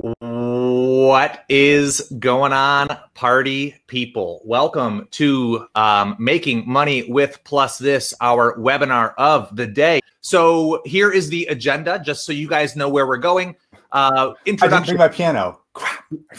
What is going on, party people? Welcome to um, Making Money with Plus This, our webinar of the day. So here is the agenda, just so you guys know where we're going. Uh, introduction. I didn't bring my piano.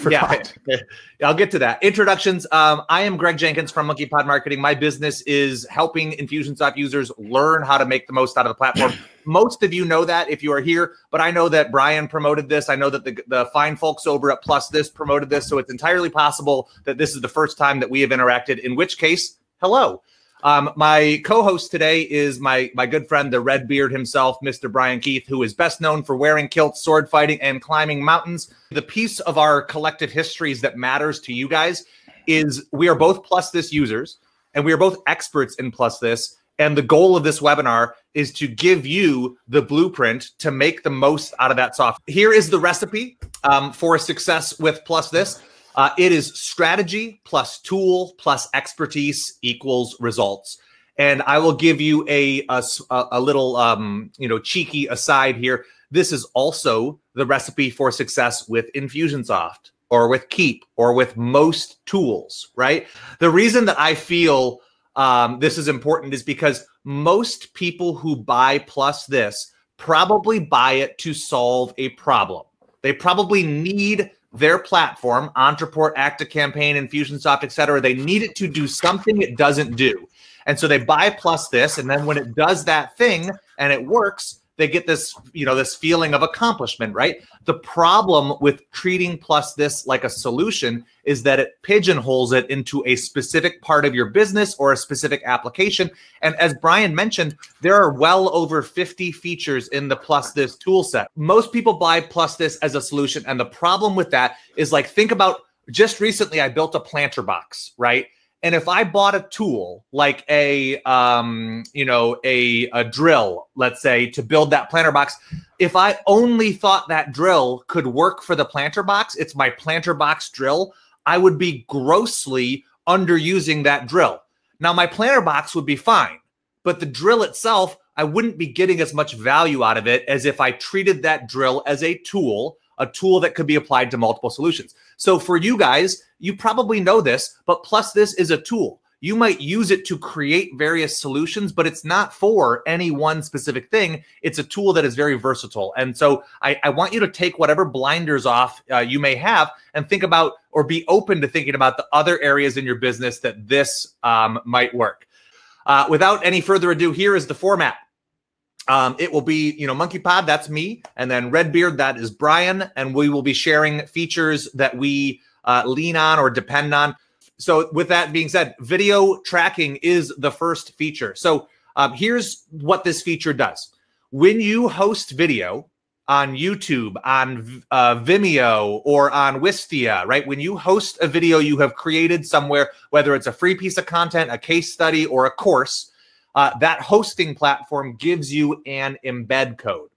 Yeah, I'll get to that. Introductions. Um, I am Greg Jenkins from Monkey Pod Marketing. My business is helping Infusionsoft users learn how to make the most out of the platform. most of you know that if you are here, but I know that Brian promoted this. I know that the, the fine folks over at Plus This promoted this. So it's entirely possible that this is the first time that we have interacted, in which case, hello. Um, my co-host today is my my good friend, the Red Beard himself, Mr. Brian Keith, who is best known for wearing kilts, sword fighting, and climbing mountains. The piece of our collective histories that matters to you guys is we are both Plus This users, and we are both experts in Plus This. And the goal of this webinar is to give you the blueprint to make the most out of that software. Here is the recipe um, for success with Plus This. Uh, it is strategy plus tool plus expertise equals results. And I will give you a a, a little um, you know cheeky aside here. This is also the recipe for success with Infusionsoft or with Keap or with most tools, right? The reason that I feel um, this is important is because most people who buy plus this probably buy it to solve a problem. They probably need their platform, Ontraport, ActiveCampaign, Infusionsoft, et cetera, they need it to do something it doesn't do. And so they buy plus this, and then when it does that thing and it works, they get this, you know, this feeling of accomplishment, right? The problem with treating plus this like a solution is that it pigeonholes it into a specific part of your business or a specific application. And as Brian mentioned, there are well over 50 features in the plus this tool set. Most people buy plus this as a solution. And the problem with that is like, think about just recently, I built a planter box, right? And if I bought a tool like a, um, you know, a, a drill, let's say, to build that planter box, if I only thought that drill could work for the planter box, it's my planter box drill, I would be grossly underusing that drill. Now, my planter box would be fine, but the drill itself, I wouldn't be getting as much value out of it as if I treated that drill as a tool, a tool that could be applied to multiple solutions. So for you guys, you probably know this, but plus this is a tool. You might use it to create various solutions, but it's not for any one specific thing. It's a tool that is very versatile. And so I, I want you to take whatever blinders off uh, you may have and think about or be open to thinking about the other areas in your business that this um, might work. Uh, without any further ado, here is the format. Um, it will be, you know, Monkey Pod, that's me. And then Redbeard, that is Brian. And we will be sharing features that we uh, lean on or depend on. So, with that being said, video tracking is the first feature. So, um, here's what this feature does when you host video on YouTube, on uh, Vimeo, or on Wistia, right? When you host a video you have created somewhere, whether it's a free piece of content, a case study, or a course, uh, that hosting platform gives you an embed code.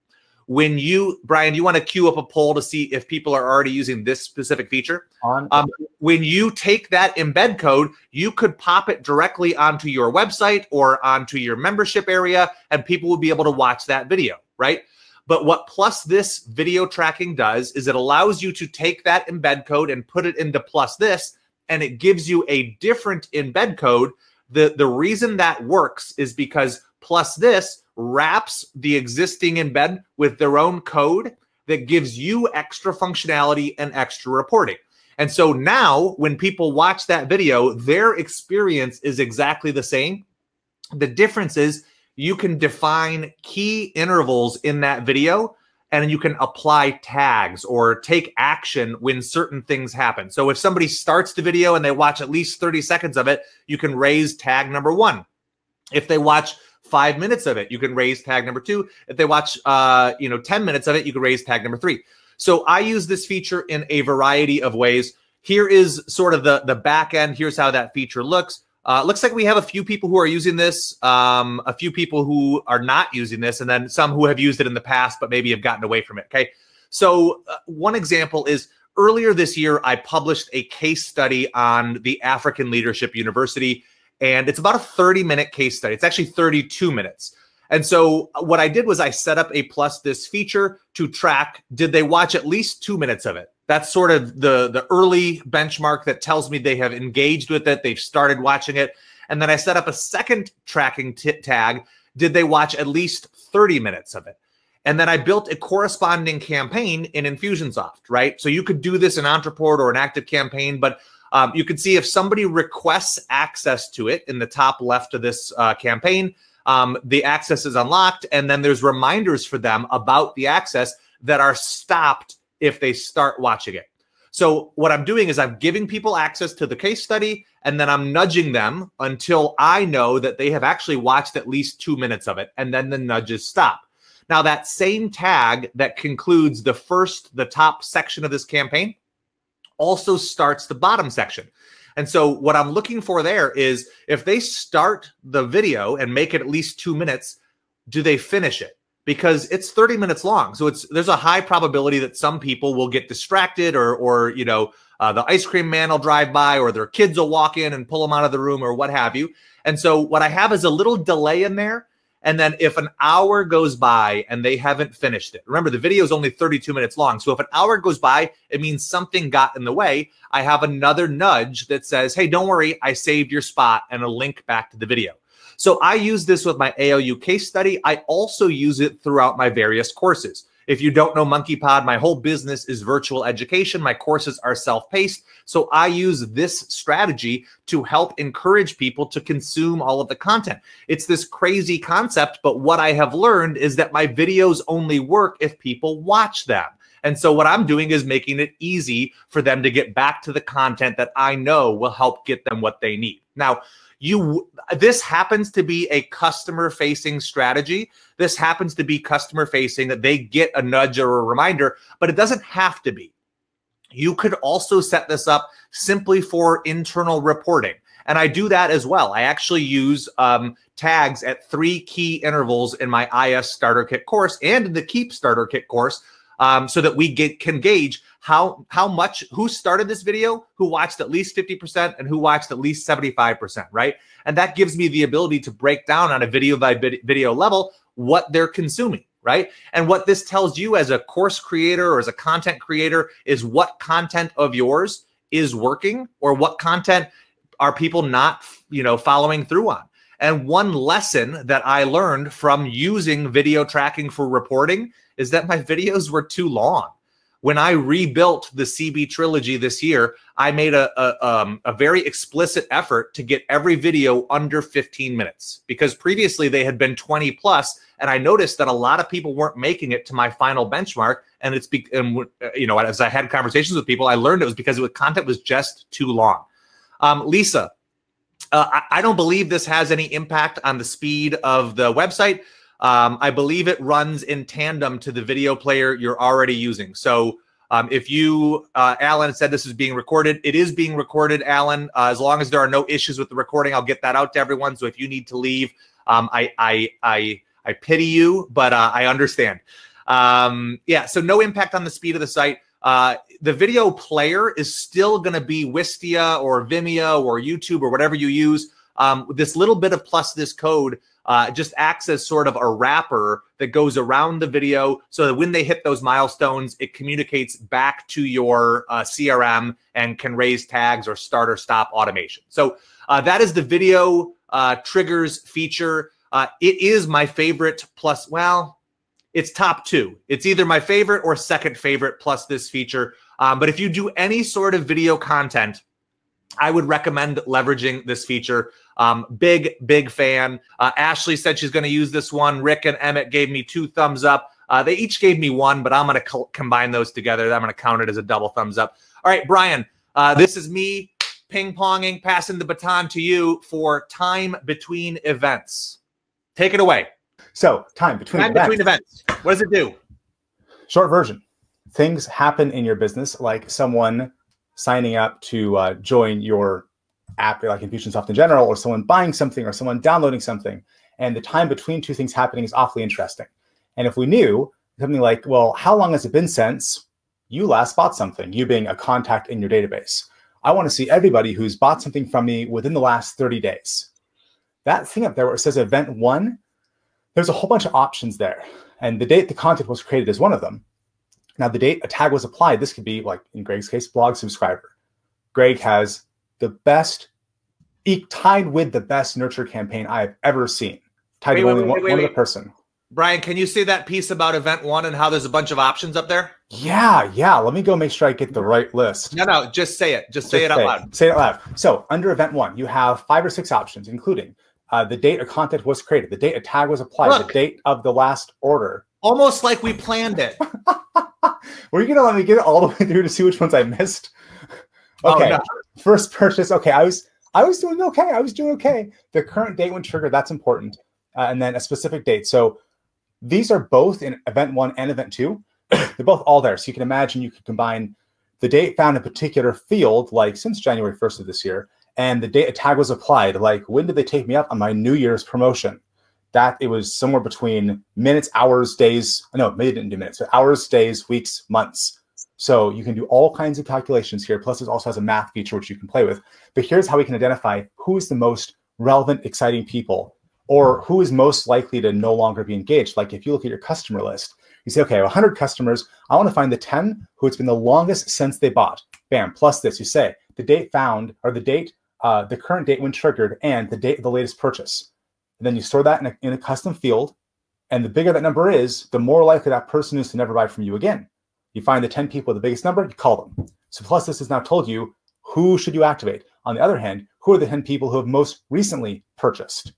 When you brian you want to queue up a poll to see if people are already using this specific feature? Um, when you take that embed code you could pop it directly onto your website or onto your membership area and people will be able to watch that video right? But what plus this video tracking does is it allows you to take that embed code and put it into plus this and it gives you a different embed code the the reason that works is because plus this wraps the existing embed with their own code that gives you extra functionality and extra reporting. And so now when people watch that video, their experience is exactly the same. The difference is you can define key intervals in that video and you can apply tags or take action when certain things happen. So if somebody starts the video and they watch at least 30 seconds of it, you can raise tag number one. If they watch five minutes of it, you can raise tag number two. If they watch, uh, you know, 10 minutes of it, you can raise tag number three. So I use this feature in a variety of ways. Here is sort of the, the back end. Here's how that feature looks. Uh, looks like we have a few people who are using this, um, a few people who are not using this, and then some who have used it in the past, but maybe have gotten away from it. Okay. So uh, one example is earlier this year, I published a case study on the African Leadership University and it's about a 30 minute case study. It's actually 32 minutes. And so what I did was I set up a plus this feature to track did they watch at least two minutes of it? That's sort of the the early benchmark that tells me they have engaged with it, they've started watching it. And then I set up a second tracking t- tag. Did they watch at least 30 minutes of it? And then I built a corresponding campaign in Infusionsoft, right? So you could do this in Ontraport or an ActiveCampaign, but um, you can see if somebody requests access to it in the top left of this uh, campaign, um, the access is unlocked. And then there's reminders for them about the access that are stopped if they start watching it. So what I'm doing is I'm giving people access to the case study and then I'm nudging them until I know that they have actually watched at least 2 minutes of it and then the nudges stop. Now that same tag that concludes the first the top section of this campaign also starts the bottom section. And so what I'm looking for there is if they start the video and make it at least 2 minutes, do they finish it? Because it's 30 minutes long. So it's there's a high probability that some people will get distracted or or you know uh, the ice cream man will drive by or their kids will walk in and pull them out of the room or what have you. And so what I have is a little delay in there. And then if an hour goes by and they haven't finished it, remember the video is only 32 minutes long. So if an hour goes by, it means something got in the way. I have another nudge that says, hey, don't worry, I saved your spot and a link back to the video. So I use this with my ALU case study. I also use it throughout my various courses. If you don't know MonkeyPod, my whole business is virtual education. My courses are self paced. So I use this strategy to help encourage people to consume all of the content. It's this crazy concept, but what I have learned is that my videos only work if people watch them. And so what I'm doing is making it easy for them to get back to the content that I know will help get them what they need. Now, you this happens to be a customer facing strategy. This happens to be customer facing that they get a nudge or a reminder but it doesn't have to be. You could also set this up simply for internal reporting and i do that as well. I actually use um, tags at three key intervals in my is starter kit course and in the Keap starter kit course um, so that we get can gauge how how much who started this video, who watched at least 50% and who watched at least 75%, right? And that gives me the ability to break down on a video by video level what they're consuming, right? And what this tells you as a course creator or as a content creator is what content of yours is working or what content are people not, you know, following through on. And one lesson that I learned from using video tracking for reporting is that my videos were too long. When I rebuilt the CB trilogy this year, I made a, a, um, a very explicit effort to get every video under 15 minutes because previously they had been 20 plus, and I noticed that a lot of people weren't making it to my final benchmark. And it's be, and, uh, you know as I had conversations with people, I learned it was because the content was just too long. Um, Lisa, uh, I, I don't believe this has any impact on the speed of the website. Um, I believe it runs in tandem to the video player you're already using. So um, if you, uh, Alan said this is being recorded, it is being recorded, Alan. Uh, as long as there are no issues with the recording, I'll get that out to everyone. So if you need to leave, um, I, I, I, I pity you, but uh, I understand. Um, yeah, so no impact on the speed of the site. Uh, the video player is still going to be Wistia or Vimeo or YouTube or whatever you use. Um, this little bit of plus this code uh, just acts as sort of a wrapper that goes around the video so that when they hit those milestones, it communicates back to your uh, CRM and can raise tags or start or stop automation. So uh, that is the video uh, triggers feature. Uh, it is my favorite plus, well, it's top two. It's either my favorite or second favorite plus this feature. Um, but if you do any sort of video content, I would recommend leveraging this feature. Um, big, big fan. Uh, Ashley said she's going to use this one. Rick and Emmett gave me two thumbs up. Uh, they each gave me one, but I'm going to co- combine those together. I'm going to count it as a double thumbs up. All right, Brian, uh, this is me ping ponging, passing the baton to you for time between events. Take it away. So, time between time events. between events. What does it do? Short version. Things happen in your business, like someone signing up to uh, join your app, like Infusionsoft in general, or someone buying something, or someone downloading something. And the time between two things happening is awfully interesting. And if we knew something like, well, how long has it been since you last bought something, you being a contact in your database? I want to see everybody who's bought something from me within the last 30 days. That thing up there where it says event one, there's a whole bunch of options there. And the date the content was created is one of them. Now, the date a tag was applied, this could be like in Greg's case, blog subscriber. Greg has the best, tied with the best nurture campaign I've ever seen. Tied wait, with only wait, wait, one, one other person. Brian, can you say that piece about event one and how there's a bunch of options up there? Yeah, yeah. Let me go make sure I get the right list. No, no, just say it. Just say just it out say loud. It. Say it out loud. So under event one, you have five or six options, including uh, the date a content was created, the date a tag was applied, Look, the date of the last order. Almost like we planned it. Were you gonna let me get it all the way through to see which ones I missed? Oh, okay. Oh, no. First purchase. Okay, I was I was doing okay. I was doing okay. The current date when triggered, that's important. Uh, and then a specific date. So these are both in event one and event two. They're both all there. So you can imagine you could combine the date found in a particular field, like since January 1st of this year, and the date a tag was applied, like when did they take me up on my New Year's promotion? That it was somewhere between minutes, hours, days. No, maybe it didn't do minutes, but hours, days, weeks, months. So you can do all kinds of calculations here. Plus, it also has a math feature which you can play with. But here's how we can identify who is the most relevant, exciting people or who is most likely to no longer be engaged. Like if you look at your customer list, you say, okay, 100 customers. I want to find the 10 who it's been the longest since they bought. Bam, plus this. You say the date found or the date, uh, the current date when triggered, and the date of the latest purchase. And then you store that in a, in a custom field. And the bigger that number is, the more likely that person is to never buy from you again. You find the 10 people with the biggest number, you call them. So plus this has now told you who should you activate. On the other hand, who are the 10 people who have most recently purchased?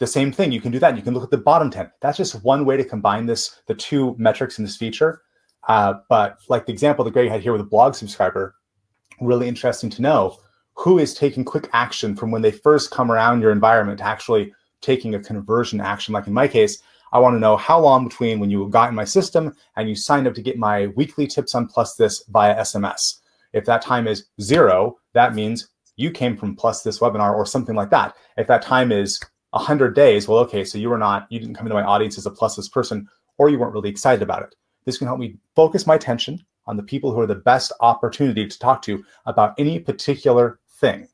the same thing. You can do that. You can look at the bottom 10. That's just one way to combine this, the two metrics in this feature. Uh, but like the example that Greg had here with a blog subscriber, really interesting to know who is taking quick action from when they first come around your environment to actually taking a conversion action. Like in my case, I want to know how long between when you got in my system and you signed up to get my weekly tips on Plus This via SMS. If that time is zero, that means you came from Plus This webinar or something like that. If that time is 100 days, well, okay, so you were not, you didn't come into my audience as a plus this person, or you weren't really excited about it. This can help me focus my attention on the people who are the best opportunity to talk to about any particular thing.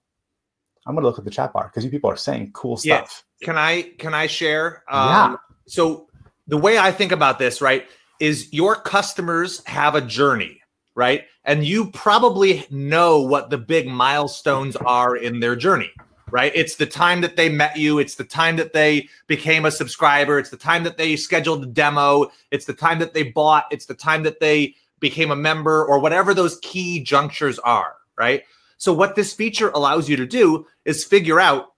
I'm going to look at the chat bar because you people are saying cool stuff. Yeah. Can I can I share? Um, yeah. So the way I think about this, right, is your customers have a journey, right, and you probably know what the big milestones are in their journey right? It's the time that they met you. It's the time that they became a subscriber. It's the time that they scheduled a demo. It's the time that they bought. It's the time that they became a member or whatever those key junctures are, right? So, what this feature allows you to do is figure out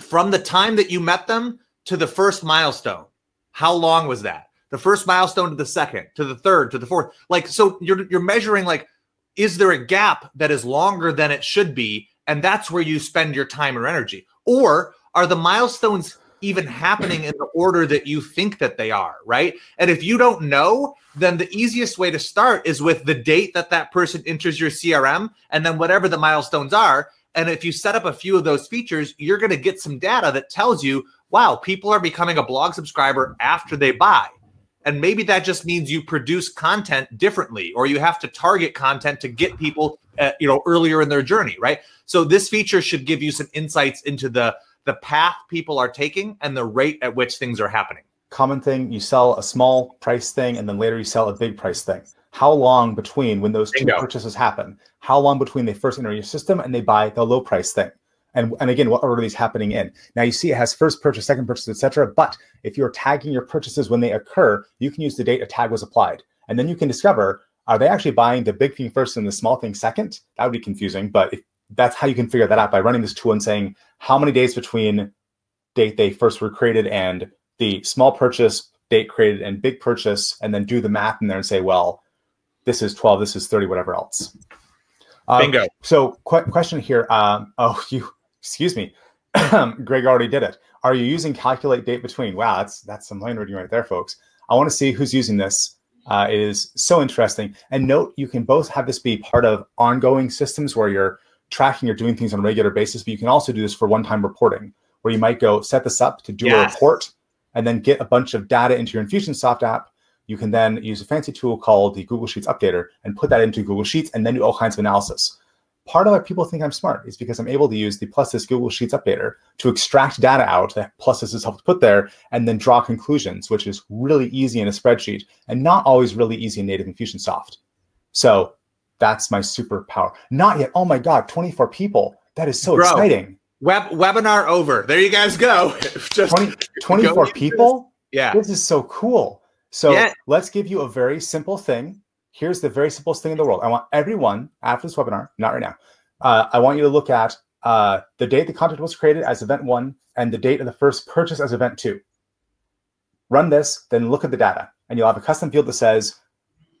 from the time that you met them to the first milestone, how long was that? The first milestone to the second, to the third, to the fourth. Like, so you're, you're measuring, like, is there a gap that is longer than it should be? and that's where you spend your time or energy or are the milestones even happening in the order that you think that they are right? And if you don't know then the easiest way to start is with the date that that person enters your crm and then whatever the milestones are. And if you set up a few of those features you're going to get some data that tells you wow people are becoming a blog subscriber after they buy. And maybe that just means you produce content differently or you have to target content to get people uh, you know earlier in their journey right? So this feature should give you some insights into the the path people are taking and the rate at which things are happening common thing you sell a small price thing and then later you sell a big price thing how long between when those two Bingo. purchases happen how long between they first enter your system and they buy the low price thing and, and again, what order are these happening in? Now you see it has first purchase, second purchase, etc. But if you're tagging your purchases when they occur, you can use the date a tag was applied. And then you can discover, are they actually buying the big thing first and the small thing second? That would be confusing. But if, that's how you can figure that out by running this tool and saying how many days between date they first were created and the small purchase, date created, and big purchase, and then do the math in there and say, well, this is 12, this is 30, whatever else. Uh, Bingo. So, qu- question here. Um, oh, you excuse me, Greg already did it. Are you using calculate date between? Wow, that's that's some line reading right there, folks. I want to see who's using this. Uh, it is so interesting. And note, you can both have this be part of ongoing systems where you're tracking or doing things on a regular basis, but you can also do this for one-time reporting, where you might go set this up to do yes. a report and then get a bunch of data into your Infusionsoft app. You can then use a fancy tool called the Google Sheets Updater and put that into Google Sheets and then do all kinds of analysis. part of why people think I'm smart is because I'm able to use the PlusThis Google Sheets updater to extract data out that PlusThis has helped put there and then draw conclusions, which is really easy in a spreadsheet and not always really easy in native Infusionsoft. So that's my superpower. Not yet. Oh my God, 24 people. That is so Bro, exciting. Web webinar over. There you guys go. Just 20, 24 people? Yeah. This is so cool. So yeah. let's give you a very simple thing here's the very simplest thing in the world. I want everyone after this webinar, not right now, uh, I want you to look at uh, the date the content was created as event one and the date of the first purchase as event two. Run this, then look at the data, and you'll have a custom field that says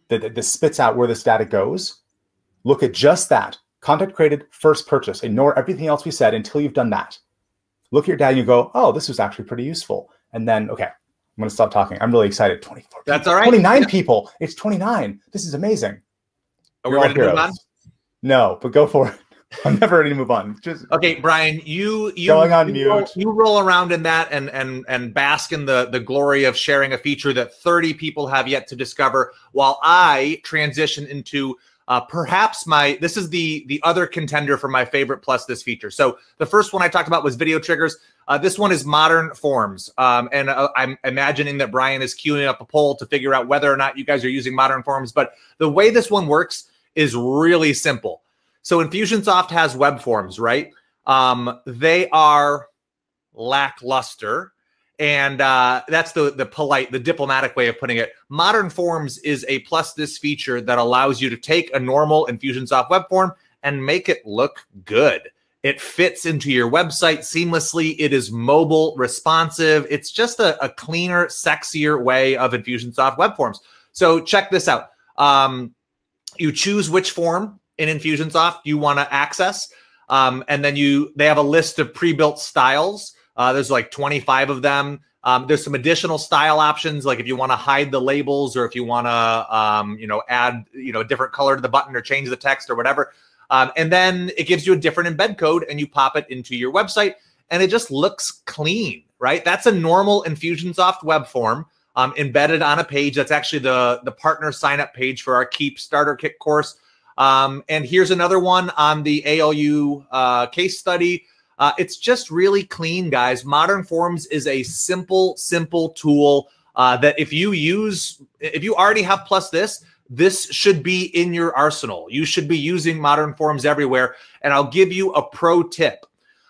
that this spits out where this data goes. Look at just that content created, first purchase. Ignore everything else we said until you've done that. Look at your data and you go, oh, this was actually pretty useful. And then, okay, I'm going to stop talking. I'm really excited. 24. That's all right. 29 yeah. people. It's 29. This is amazing. Are we ready to move on? No, but go for it. I'm never ready to move on. Just okay, Brian. You you going on you mute. Roll, you roll around in that and and and bask in the the glory of sharing a feature that 30 people have yet to discover, while I transition into uh, perhaps my this is the the other contender for my favorite plus this feature. So the first one I talked about was video triggers. Uh, this one is modern forms, um, and uh, I'm imagining that Brian is queuing up a poll to figure out whether or not you guys are using modern forms. But the way this one works is really simple. So Infusionsoft has web forms, right? Um, they are lackluster and uh, that's the the polite, the diplomatic way of putting it. Modern Forms is a plus this feature that allows you to take a normal Infusionsoft web form and make it look good. It fits into your website seamlessly. It is mobile responsive. It's just a, a cleaner, sexier way of Infusionsoft web forms. So check this out. Um, you choose which form in Infusionsoft you want to access, um, and then you they have a list of pre-built styles uh, there's like 25 of them. Um, there's some additional style options, like if you want to hide the labels or if you want to, um, you know, add, you know, a different color to the button or change the text or whatever. Um, and then it gives you a different embed code and you pop it into your website and it just looks clean, right? That's a normal Infusionsoft web form um, embedded on a page. That's actually the, the partner sign up page for our Keap Starter Kit course. Um, and here's another one on the ALU uh, case study. Uh, it's just really clean, guys. Modern Forms is a simple, simple tool uh, that if you use, if you already have plus this this should be in your arsenal. You should be using Modern Forms everywhere. And I'll give you a pro tip.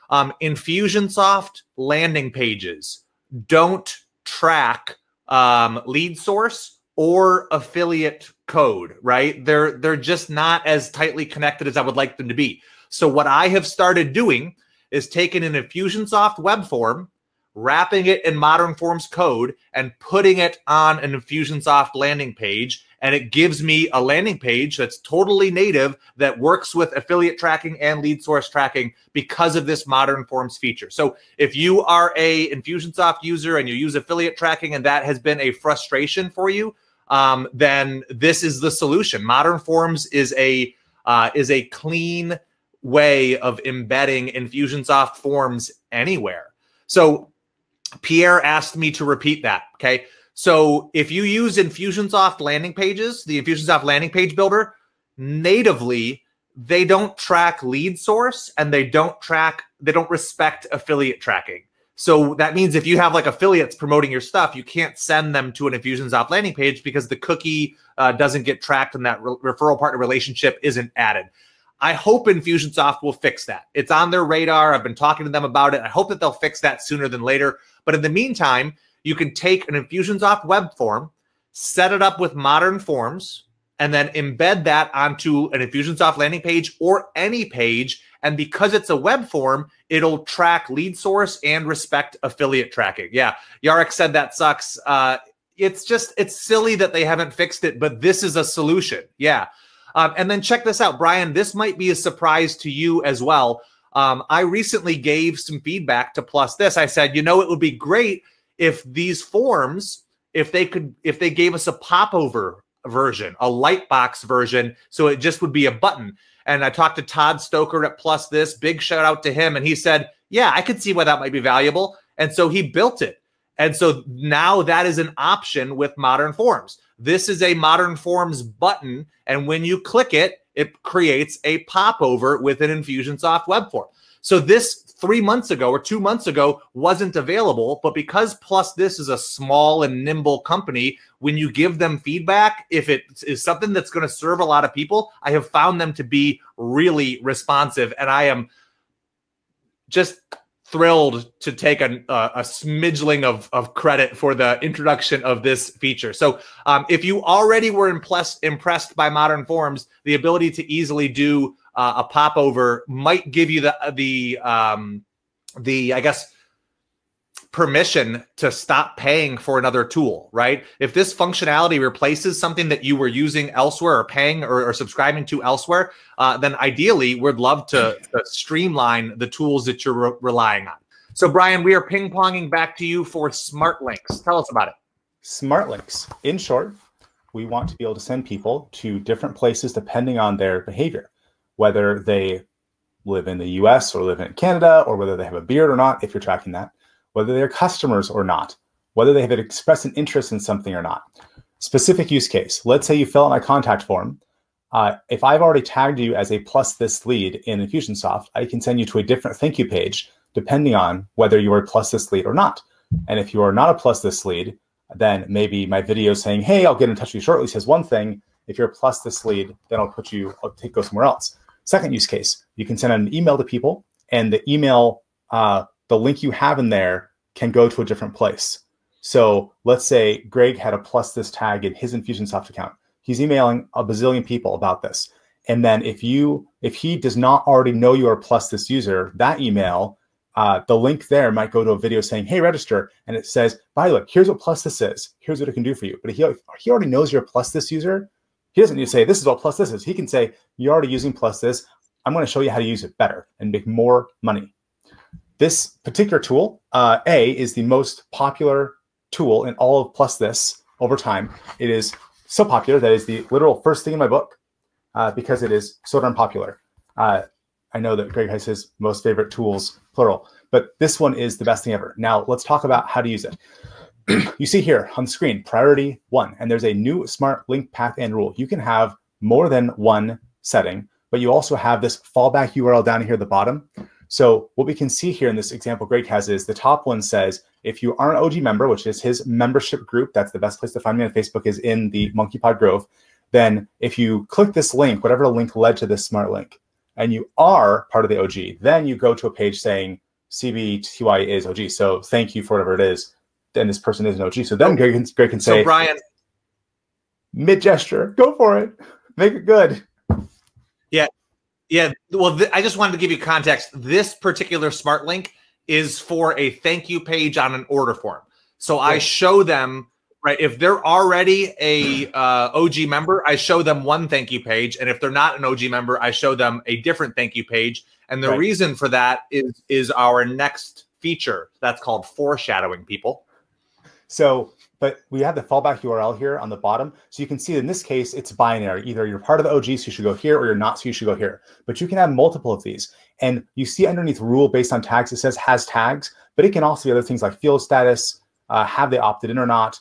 Um, Infusionsoft landing pages don't track um, lead source or affiliate code, right? They're they're just not as tightly connected as I would like them to be. So what I have started doing is taking an Infusionsoft web form, wrapping it in Modern Forms code, and putting it on an Infusionsoft landing page. And it gives me a landing page that's totally native that works with affiliate tracking and lead source tracking because of this Modern Forms feature. So if you are a Infusionsoft user and you use affiliate tracking and that has been a frustration for you, um, then this is the solution. Modern Forms is a uh, is a clean way of embedding Infusionsoft forms anywhere. So Pierre asked me to repeat that. Okay. So if you use Infusionsoft landing pages, the Infusionsoft landing page builder, natively, they don't track lead source and they don't track, they don't respect affiliate tracking. So that means if you have like affiliates promoting your stuff, you can't send them to an Infusionsoft landing page because the cookie uh, doesn't get tracked and that re- referral partner relationship isn't added. I hope Infusionsoft will fix that. It's on their radar. I've been talking to them about it. I hope that they'll fix that sooner than later. But in the meantime, you can take an Infusionsoft web form, set it up with modern forms, and then embed that onto an Infusionsoft landing page or any page. And because it's a web form, it'll track lead source and respect affiliate tracking. Yeah, Yarek said that sucks. Uh, it's just it's silly that they haven't fixed it, but this is a solution. Yeah. Um, and then check this out, Brian. This might be a surprise to you as well. Um, I recently gave some feedback to Plus This. I said, you know, it would be great if these forms, if they could, if they gave us a popover version, a lightbox version, so it just would be a button. And I talked to Todd Stoker at Plus This. Big shout out to him, and he said, yeah, I could see why that might be valuable. And so he built it. And so now that is an option with modern forms. This is a modern forms button. And when you click it, it creates a popover with an Infusionsoft web form. So this three months ago or two months ago wasn't available. But because Plus This is a small and nimble company, when you give them feedback, if it is something that's going to serve a lot of people, I have found them to be really responsive. And I am just thrilled to take a, a smidgeling of, of credit for the introduction of this feature. So um, if you already were impressed, impressed by modern forms, the ability to easily do uh, a popover might give you the the um, the I guess permission to stop paying for another tool, right? If this functionality replaces something that you were using elsewhere or paying or, or subscribing to elsewhere, uh, then ideally we'd love to, to, streamline the tools that you're re relying on. So, Brian, we are ping ponging back to you for smart links. Tell us about it. Smart links. In short, we want to be able to send people to different places depending on their behavior whether they live in the US or live in Canada, or whether they have a beard or not, if you're tracking that, whether they're customers or not, whether they have expressed an interest in something or not. Specific use case. Let's say you fill out my contact form. Uh, if I've already tagged you as a plus this lead in Infusionsoft, I can send you to a different thank you page depending on whether you are a plus this lead or not. And if you are not a plus this lead, then maybe my video saying, hey, I'll get in touch with you shortly says one thing. If you're a plus this lead, then I'll put you, I'll take go somewhere else. Second use case, you can send an email to people, and the email, uh, the link you have in there can go to a different place. So let's say Greg had a plus this tag in his Infusionsoft account. He's emailing a bazillion people about this. And then if you if he does not already know you are plus this user, that email, uh, the link there might go to a video saying, "Hey, register," and it says, "By the way, here's what plus this is. Here's what it can do for you." But he, he already knows you're a plus this user, he doesn't need to say, this is what plus this is. He can say, you're already using plus this. I'm going to show you how to use it better and make more money. This particular tool, uh, A, is the most popular tool in all of plus this over time. It is so popular that is the literal first thing in my book uh, because it is so darn popular. Uh, I know that Greg has his most favorite tools, plural, but this one is the best thing ever. Now let's talk about how to use it. you see here on the screen, priority one, and there's a new smart link path and rule. You can have more than one setting, but you also have this fallback URL down here at the bottom. So what we can see here in this example Greg has is the top one says, if you are an OG member, which is his membership group, that's the best place to find me on Facebook is in the Monkey Pod Grove. Then if you click this link, whatever link led to this smart link, and you are part of the OG, then you go to a page saying CBTY is OG. So thank you for whatever it is Then this person is an OG. So then Greg can, Greg can say, so Brian, mid gesture, go for it, make it good. Yeah, yeah. Well, th- I just wanted to give you context. This particular smart link is for a thank you page on an order form. So I show them right if they're already a uh, OG member, I show them one thank you page, and if they're not an OG member, I show them a different thank you page. And the right. reason for that is is our next feature that's called foreshadowing people. So, but we have the fallback URL here on the bottom. So you can see in this case, it's binary. Either you're part of the OG, so you should go here, or you're not, so you should go here. But you can have multiple of these. And you see underneath rule based on tags, it says has tags, but it can also be other things like field status, uh, have they opted in or not,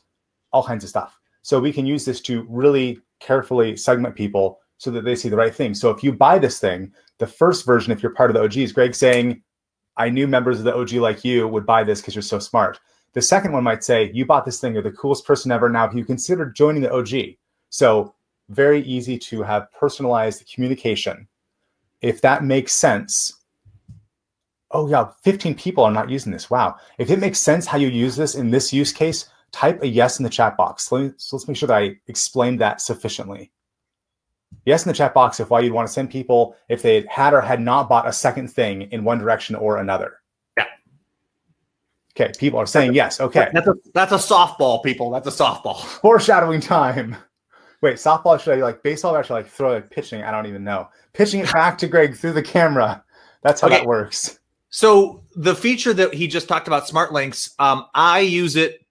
all kinds of stuff. So we can use this to really carefully segment people so that they see the right thing. So if you buy this thing, the first version, if you're part of the OG, is Greg saying, I knew members of the OG like you would buy this because you're so smart. The second one might say, You bought this thing, you're the coolest person ever. Now, have you considered joining the OG? So, very easy to have personalized communication. If that makes sense, oh, yeah, 15 people are not using this. Wow. If it makes sense how you use this in this use case, type a yes in the chat box. So, let so let's make sure that I explained that sufficiently. Yes in the chat box if why you'd want to send people if they had or had not bought a second thing in one direction or another. Okay, people are saying yes. Okay, that's a that's a softball, people. That's a softball. Foreshadowing time. Wait, softball should I like baseball or should I like throw like pitching? I don't even know. Pitching it back to Greg through the camera. That's how okay. that works. So the feature that he just talked about, Smart Links, um, I use it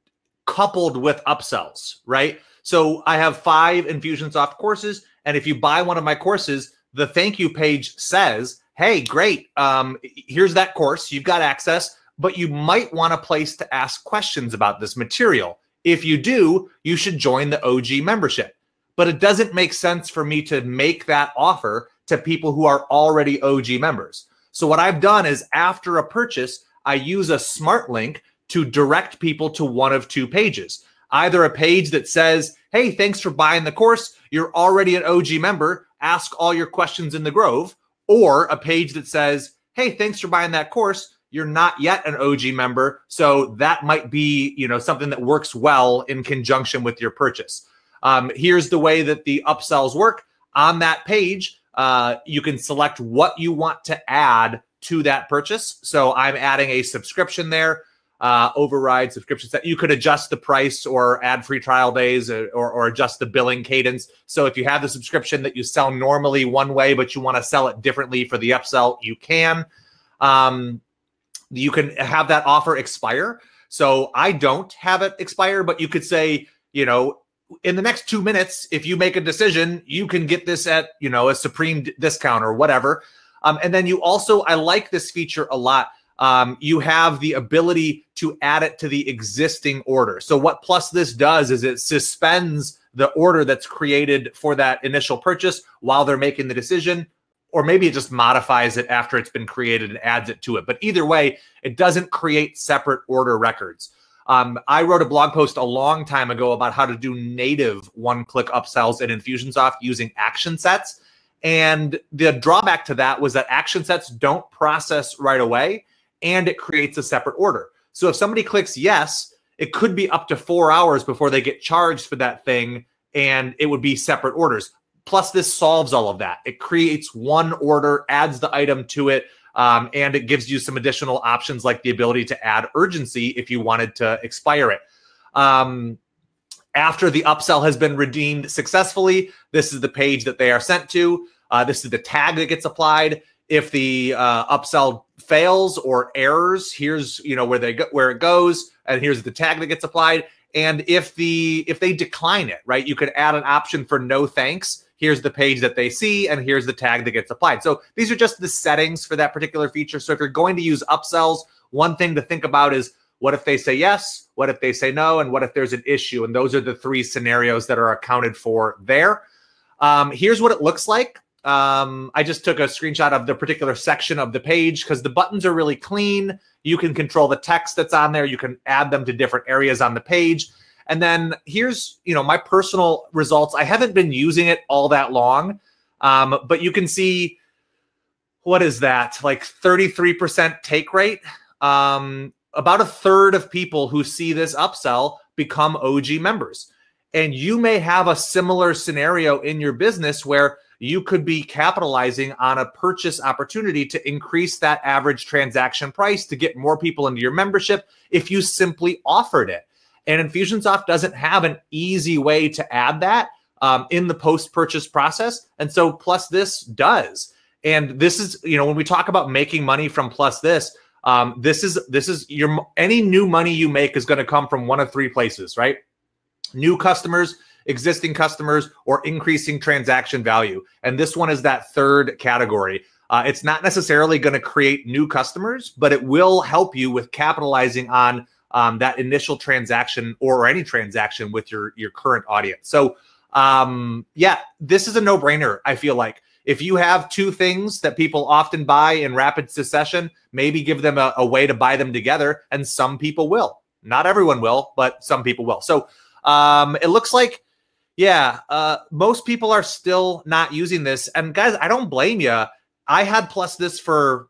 coupled with upsells, right? So I have five Infusionsoft courses, and if you buy one of my courses, the thank you page says, "Hey, great! Um, here's that course. You've got access but you might want a place to ask questions about this material. If you do, you should join the OG membership. but it doesn't make sense for me to make that offer to people who are already OG members. So what I've done is after a purchase, I use a smart link to direct people to one of two pages. Either a page that says, Hey, thanks for buying the course. You're already an OG member. Ask all your questions in the Grove. Or a page that says, Hey, thanks for buying that course. You're not yet an OG member. So that might be, you know, something that works well in conjunction with your purchase. Um, here's the way that the upsells work on that page uh, you can select what you want to add to that purchase. So I'm adding a subscription there, uh, override subscription set. You could adjust the price or add free trial days or, or, or, adjust the billing cadence. So if you have the subscription that you sell normally one way, but you want to sell it differently for the upsell, you can. Um, you can have that offer expire. So I don't have it expire, but you could say, you know, in the next two minutes, if you make a decision, you can get this at you know a supreme discount or whatever. Um, and then you also, I like this feature a lot. Um, you have the ability to add it to the existing order. So what plus this does is it suspends the order that's created for that initial purchase while they're making the decision, or maybe it just modifies it after it's been created and adds it to it. But either way, it doesn't create separate order records. Um, I wrote a blog post a long time ago about how to do native one click upsells in Infusionsoft using action sets. And the drawback to that was that action sets don't process right away and it creates a separate order. So if somebody clicks yes, it could be up to four hours before they get charged for that thing and it would be separate orders. Plus, this solves all of that. It creates one order, adds the item to it, um, and it gives you some additional options like the ability to add urgency if you wanted to expire it. Um, after the upsell has been redeemed successfully, this is the page that they are sent to. Uh, this is the tag that gets applied. If the uh, upsell fails or errors, here's you know where they go, where it goes, and here's the tag that gets applied. And if the if they decline it, right, you could add an option for no thanks here's the page that they see, and here's the tag that gets applied. So these are just the settings for that particular feature. So if you're going to use upsells, one thing to think about is what if they say yes? What if they say no? And what if there's an issue? And those are the three scenarios that are accounted for there. Um, here's what it looks like. Um, I just took a screenshot of the particular section of the page because the buttons are really clean. You can control the text that's on there. You can add them to different areas on the page. And then here's, you know, my personal results. I haven't been using it all that long, um, but you can see what is that? Like 33% take rate. Um, about a third of people who see this upsell become OG members. And you may have a similar scenario in your business where you could be capitalizing on a purchase opportunity to increase that average transaction price to get more people into your membership if you simply offered it. And Infusionsoft doesn't have an easy way to add that um, in the post purchase process. And so Plus This does. And this is, you know, when we talk about making money from Plus This, um, this is this is your any new money you make is going to come from one of three places, right? New customers, existing customers, or increasing transaction value. And this one is that third category. Uh, it's not necessarily going to create new customers, but it will help you with capitalizing on um, that initial transaction or any transaction with your your current audience. So um, yeah, this is a no brainer. I feel like if you have two things that people often buy in rapid succession, maybe give them a, a way to buy them together, and some people will. Not everyone will, but some people will. So um, it looks like yeah, uh, most people are still not using this. And guys, I don't blame you. I had plus this for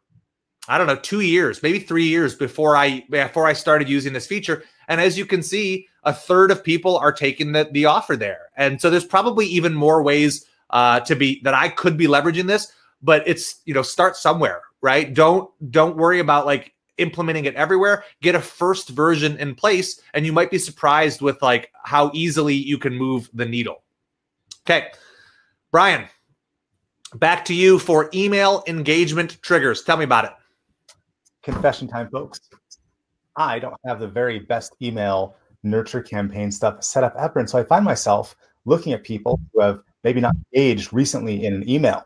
I don't know, two years, maybe three years before I before I started using this feature. And as you can see, a third of people are taking the, the offer there. And so there's probably even more ways uh, to be that I could be leveraging this, but it's you know, start somewhere, right? Don't don't worry about like implementing it everywhere. Get a first version in place, and you might be surprised with like how easily you can move the needle. Okay, Brian, back to you for email engagement triggers. Tell me about it confession time, folks. I don't have the very best email nurture campaign stuff set up ever. And so I find myself looking at people who have maybe not engaged recently in an email.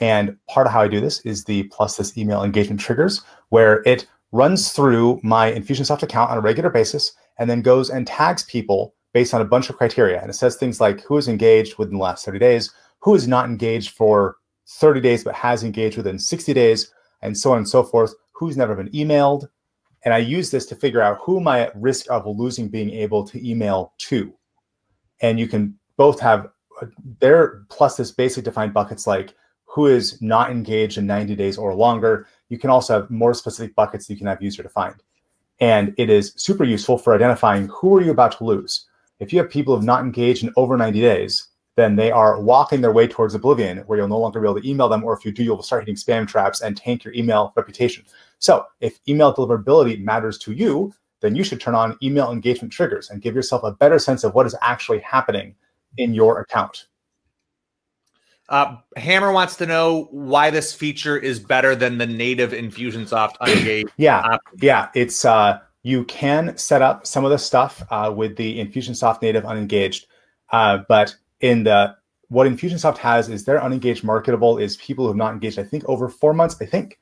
And part of how I do this is the plus this email engagement triggers, where it runs through my Infusionsoft account on a regular basis and then goes and tags people based on a bunch of criteria. And it says things like who is engaged within the last 30 days, who is not engaged for 30 days but has engaged within 60 days, and so on and so forth, who's never been emailed. And I use this to figure out who am I at risk of losing being able to email to. And you can both have uh, there plus this basic defined buckets like who is not engaged in 90 days or longer. You can also have more specific buckets you can have user defined. And it is super useful for identifying who are you about to lose. If you have people who have not engaged in over 90 days, then they are walking their way towards oblivion where you'll no longer be able to email them. Or if you do, you'll start hitting spam traps and tank your email reputation. So if email deliverability matters to you, then you should turn on email engagement triggers and give yourself a better sense of what is actually happening in your account. Uh, Hammer wants to know why this feature is better than the native Infusionsoft Unengaged. yeah, yeah, it's uh, you can set up some of the stuff uh, with the Infusionsoft native unengaged, uh, but in the what Infusionsoft has is their unengaged marketable is people who have not engaged. I think over four months. I think,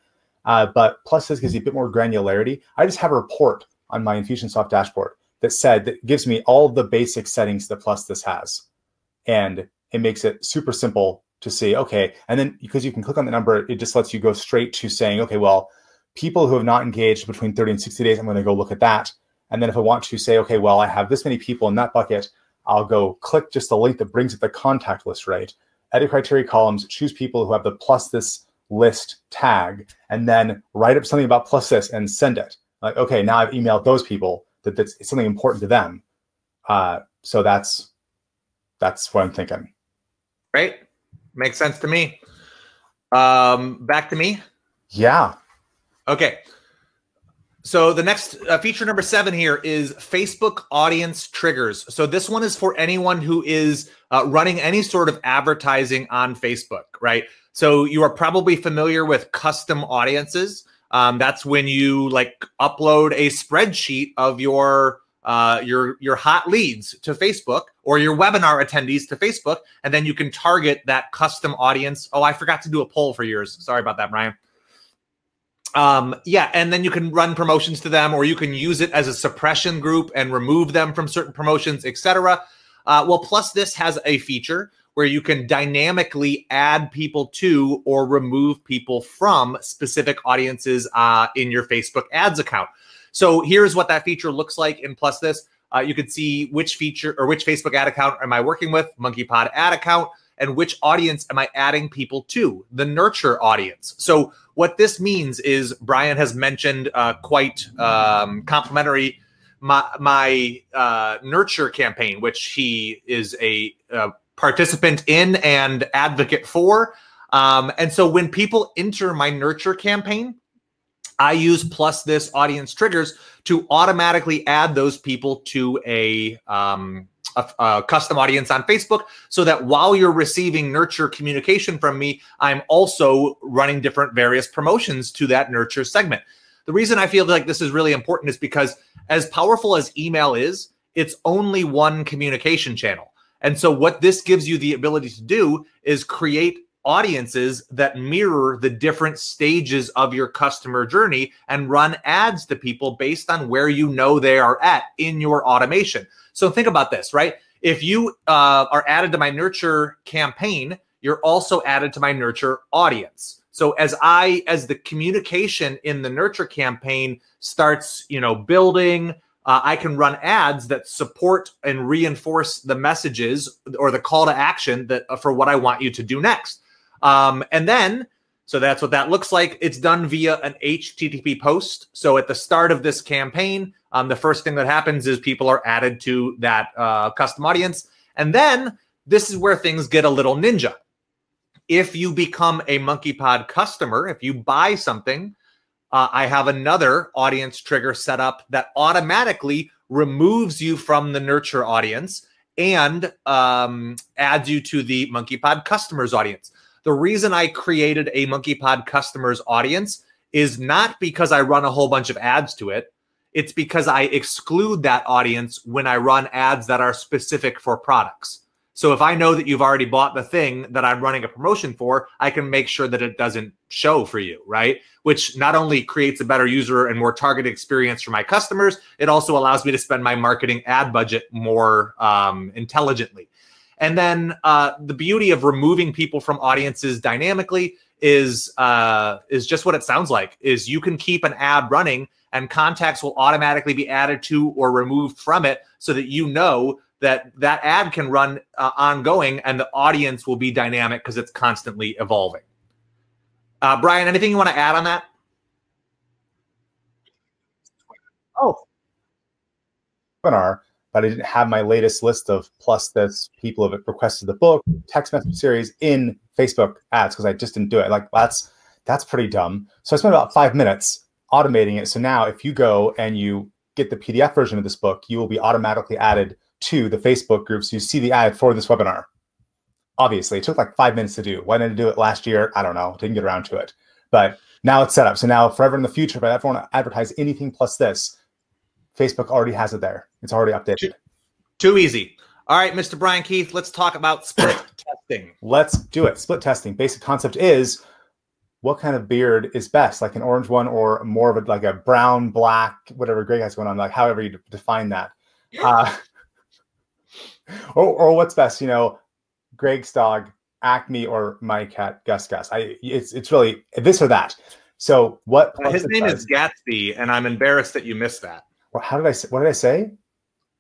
uh, but PlusThis gives you a bit more granularity. I just have a report on my Infusionsoft dashboard that said that gives me all the basic settings that PlusThis has, and it makes it super simple to see, okay, and then because you can click on the number, it just lets you go straight to saying, okay, well, people who have not engaged between 30 and 60 days, I'm going to go look at that. And then if I want to say, okay, well, I have this many people in that bucket, I'll go click just the link that brings up the contact list, right? Edit criteria columns, choose people who have the PlusThis list tag, and then write up something about PlusThis and send it. Like, okay, now I've emailed those people that that's something important to them. Uh, so that's that's what I'm thinking. Right. Makes sense to me. Um, back to me. Yeah. Okay. So the next uh, feature number seven here is Facebook audience triggers. So this one is for anyone who is uh, running any sort of advertising on Facebook, right? So you are probably familiar with custom audiences. Um, that's when you like upload a spreadsheet of your uh, your your hot leads to Facebook or your webinar attendees to Facebook, and then you can target that custom audience. Oh, I forgot to do a poll for yours. Sorry about that, Brian. Um, yeah, and then you can run promotions to them, or you can use it as a suppression group and remove them from certain promotions, etc. Uh, well, plus this has a feature where you can dynamically add people to or remove people from specific audiences uh, in your Facebook ads account. So here's what that feature looks like in PlusThis. Uh, you can see which feature or which Facebook ad account am I working with, MonkeyPod ad account, and which audience am I adding people to, the nurture audience. So what this means is Brian has mentioned uh, quite um, complimentary my, my uh, nurture campaign, which he is a, a participant in and advocate for. Um, and so when people enter my nurture campaign, I use PlusThis audience triggers to automatically add those people to a, um, a, a, custom audience on Facebook so that while you're receiving nurture communication from me, I'm also running different various promotions to that nurture segment. The reason I feel like this is really important is because as powerful as email is, it's only one communication channel. And so what this gives you the ability to do is create audiences that mirror the different stages of your customer journey and run ads to people based on where you know they are at in your automation. So think about this, right? If you uh, are added to my nurture campaign, you're also added to my nurture audience. So as I, as the communication in the nurture campaign starts, you know, building, uh, I can run ads that support and reinforce the messages or the call to action that uh, for what I want you to do next. Um, and then, so that's what that looks like. It's done via an HTTP post. So at the start of this campaign, um, the first thing that happens is people are added to that uh, custom audience. And then this is where things get a little ninja. If you become a MonkeyPod customer, if you buy something, uh, I have another audience trigger set up that automatically removes you from the nurture audience and um, adds you to the MonkeyPod customers audience. The reason I created a MonkeyPod customers audience is not because I run a whole bunch of ads to it. It's because I exclude that audience when I run ads that are specific for products. So if I know that you've already bought the thing that I'm running a promotion for, I can make sure that it doesn't show for you, right? Which not only creates a better user and more targeted experience for my customers, it also allows me to spend my marketing ad budget more um, intelligently. And then uh, the beauty of removing people from audiences dynamically is uh, is just what it sounds like. Is you can keep an ad running and contacts will automatically be added to or removed from it, so that you know that that ad can run uh, ongoing and the audience will be dynamic because it's constantly evolving. Uh, Brian, anything you want to add on that? Oh, webinar, but I didn't have my latest list of PlusThis people have requested the book text message series in Facebook ads because I just didn't do it. Like that's that's pretty dumb. So I spent about five minutes automating it. So now if you go and you get the PDF version of this book, you will be automatically added to the Facebook groups, you see the ad for this webinar. Obviously, it took like five minutes to do. Why didn't I do it last year? I don't know. Didn't get around to it. But now it's set up. So now forever in the future, if I ever want to advertise anything PlusThis, Facebook already has it there. It's already updated. Too, too easy. All right, Mr. Brian Keith, let's talk about split testing. Let's do it. Split testing. Basic concept is what kind of beard is best, like an orange one or more of a like a brown, black, whatever gray has going on, like however you define that. Uh, or, or what's best, you know, Greg's dog, Acme, or my cat, Gus Gus. I it's it's really this or that. So what? Uh, his name is Gatsby, and I'm embarrassed that you missed that. Well, how did I say? What did I say?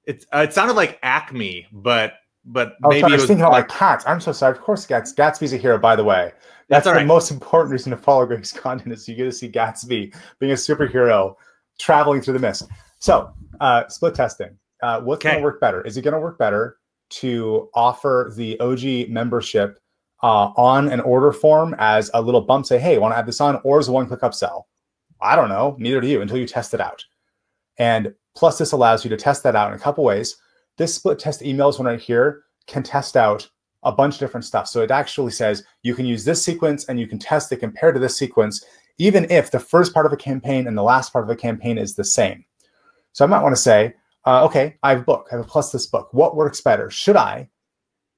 It uh, it sounded like Acme, but but oh, maybe sorry, I was thinking about my cats. I'm so sorry. Of course, Gats Gatsby's a hero, by the way. That's, That's the right. most important reason to follow Greg's content is you get to see Gatsby being a superhero traveling through the mist. So, uh, split testing. Uh, what's okay. going to work better? Is it going to work better to offer the OG membership uh, on an order form as a little bump? Say, hey, want to add this on, or as a one-click upsell? I don't know. Neither do you until you test it out. And plus, this allows you to test that out in a couple ways. This split test emails one right here can test out a bunch of different stuff. So it actually says you can use this sequence and you can test it compared to this sequence, even if the first part of a campaign and the last part of a campaign is the same. So I might want to say, uh, okay, I have a book. I have a PlusThis book. What works better? Should I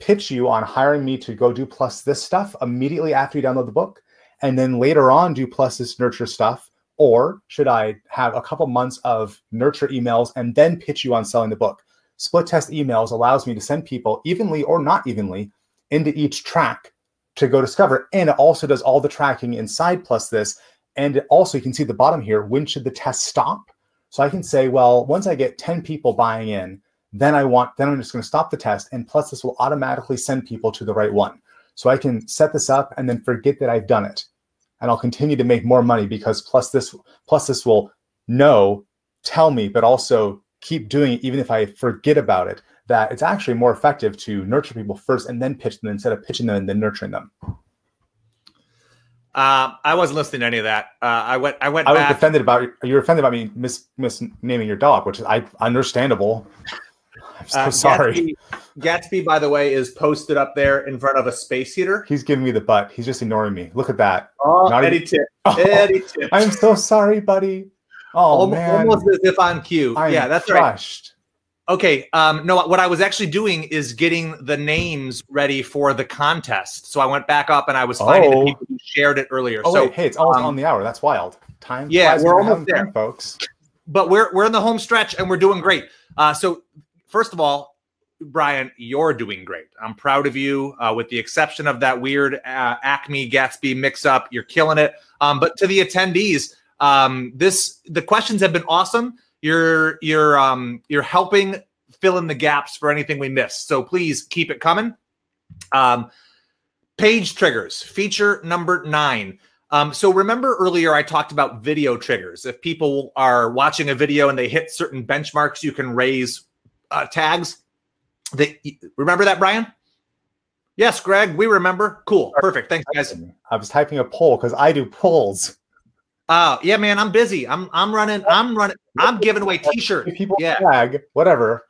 pitch you on hiring me to go do PlusThis stuff immediately after you download the book, and then later on do PlusThis nurture stuff? Or should I have a couple months of nurture emails and then pitch you on selling the book? Split test emails allows me to send people evenly or not evenly into each track to go discover. And it also does all the tracking inside PlusThis. And also you can see the bottom here, when should the test stop? So I can say, well, once I get 10 people buying in, then I want, then I'm just going to stop the test. And PlusThis will automatically send people to the right one. So I can set this up and then forget that I've done it. And I'll continue to make more money because PlusThis, plus this will know, tell me, but also keep doing it even if I forget about it, that it's actually more effective to nurture people first and then pitch them instead of pitching them and then nurturing them. Uh, I wasn't listening to any of that. Uh, I went. I went. I was offended about you were offended about me mis misnaming your dog, which is I understandable. I'm so uh, sorry. Gatsby, Gatsby, by the way, is posted up there in front of a space heater. He's giving me the butt. He's just ignoring me. Look at that. Oh, Not Eddie even... Tip. Oh, Eddie Tip. I'm so sorry, buddy. Oh almost, man. Almost as if on cue. I'm yeah, that's crushed. right. Okay. Um, no, what I was actually doing is getting the names ready for the contest. So I went back up and I was finding oh. the people who shared it earlier. Oh, so wait, hey, it's almost um, on the hour. That's wild. Time. Yeah, we're almost there, time, folks. But we're we're in the home stretch and we're doing great. Uh, so first of all, Brian, you're doing great. I'm proud of you. Uh, with the exception of that weird uh, Acme Gatsby mix-up, you're killing it. Um, but to the attendees, um, this the questions have been awesome. You're you're um you're helping fill in the gaps for anything we missed. So please keep it coming. Um, page triggers, feature number nine. Um, so remember earlier I talked about video triggers. If people are watching a video and they hit certain benchmarks, you can raise uh, tags. They remember that, Brian? Yes, Greg, we remember. Cool, perfect. Thanks, guys. I was typing a poll because I do polls. Uh yeah, man, I'm busy. I'm I'm running. I'm running. I'm giving away T-shirts. People yeah. tag whatever.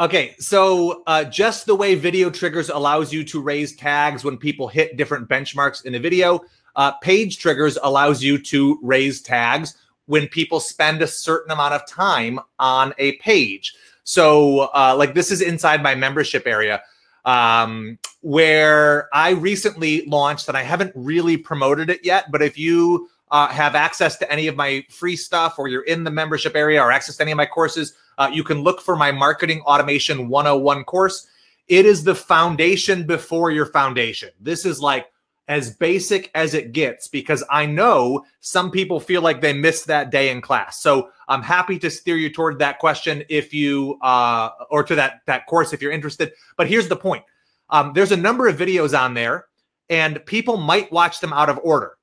Okay, so uh, just the way video triggers allows you to raise tags when people hit different benchmarks in a video, uh, page triggers allows you to raise tags when people spend a certain amount of time on a page. So, uh, like this is inside my membership area. um, where I recently launched, and I haven't really promoted it yet. But if you uh, have access to any of my free stuff, or you're in the membership area, or access to any of my courses, uh, you can look for my Marketing Automation 101 course. It is the foundation before your foundation. This is like as basic as it gets because I know some people feel like they missed that day in class. So I'm happy to steer you toward that question if you uh, or to that that course if you're interested. But here's the point: um, there's a number of videos on there, and people might watch them out of order.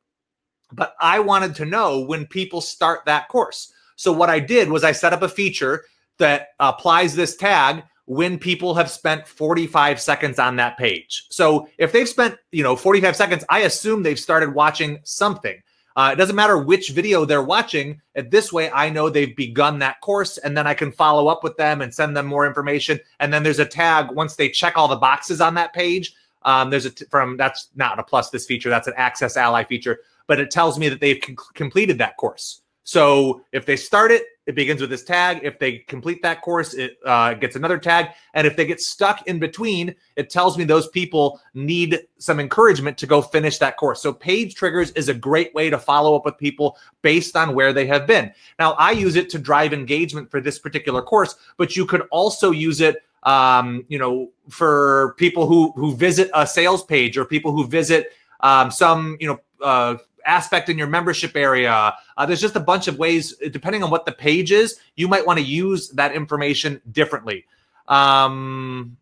But I wanted to know when people start that course. So what I did was I set up a feature that applies this tag when people have spent 45 seconds on that page. So if they've spent, you know, 45 seconds, I assume they've started watching something. Uh, it doesn't matter which video they're watching. At this way, I know they've begun that course, and then I can follow up with them and send them more information. And then there's a tag once they check all the boxes on that page. Um, there's a t- from that's not a PlusThis feature, that's an AccessAlly feature, but it tells me that they've completed that course. So if they start it, it begins with this tag. If they complete that course, it uh, gets another tag. And if they get stuck in between, it tells me those people need some encouragement to go finish that course. So page triggers is a great way to follow up with people based on where they have been. Now, I use it to drive engagement for this particular course, but you could also use it um, you know, for people who who visit a sales page or people who visit um, some, you know, uh, aspect in your membership area. Uh, there's just a bunch of ways, depending on what the page is, you might want to use that information differently. Um,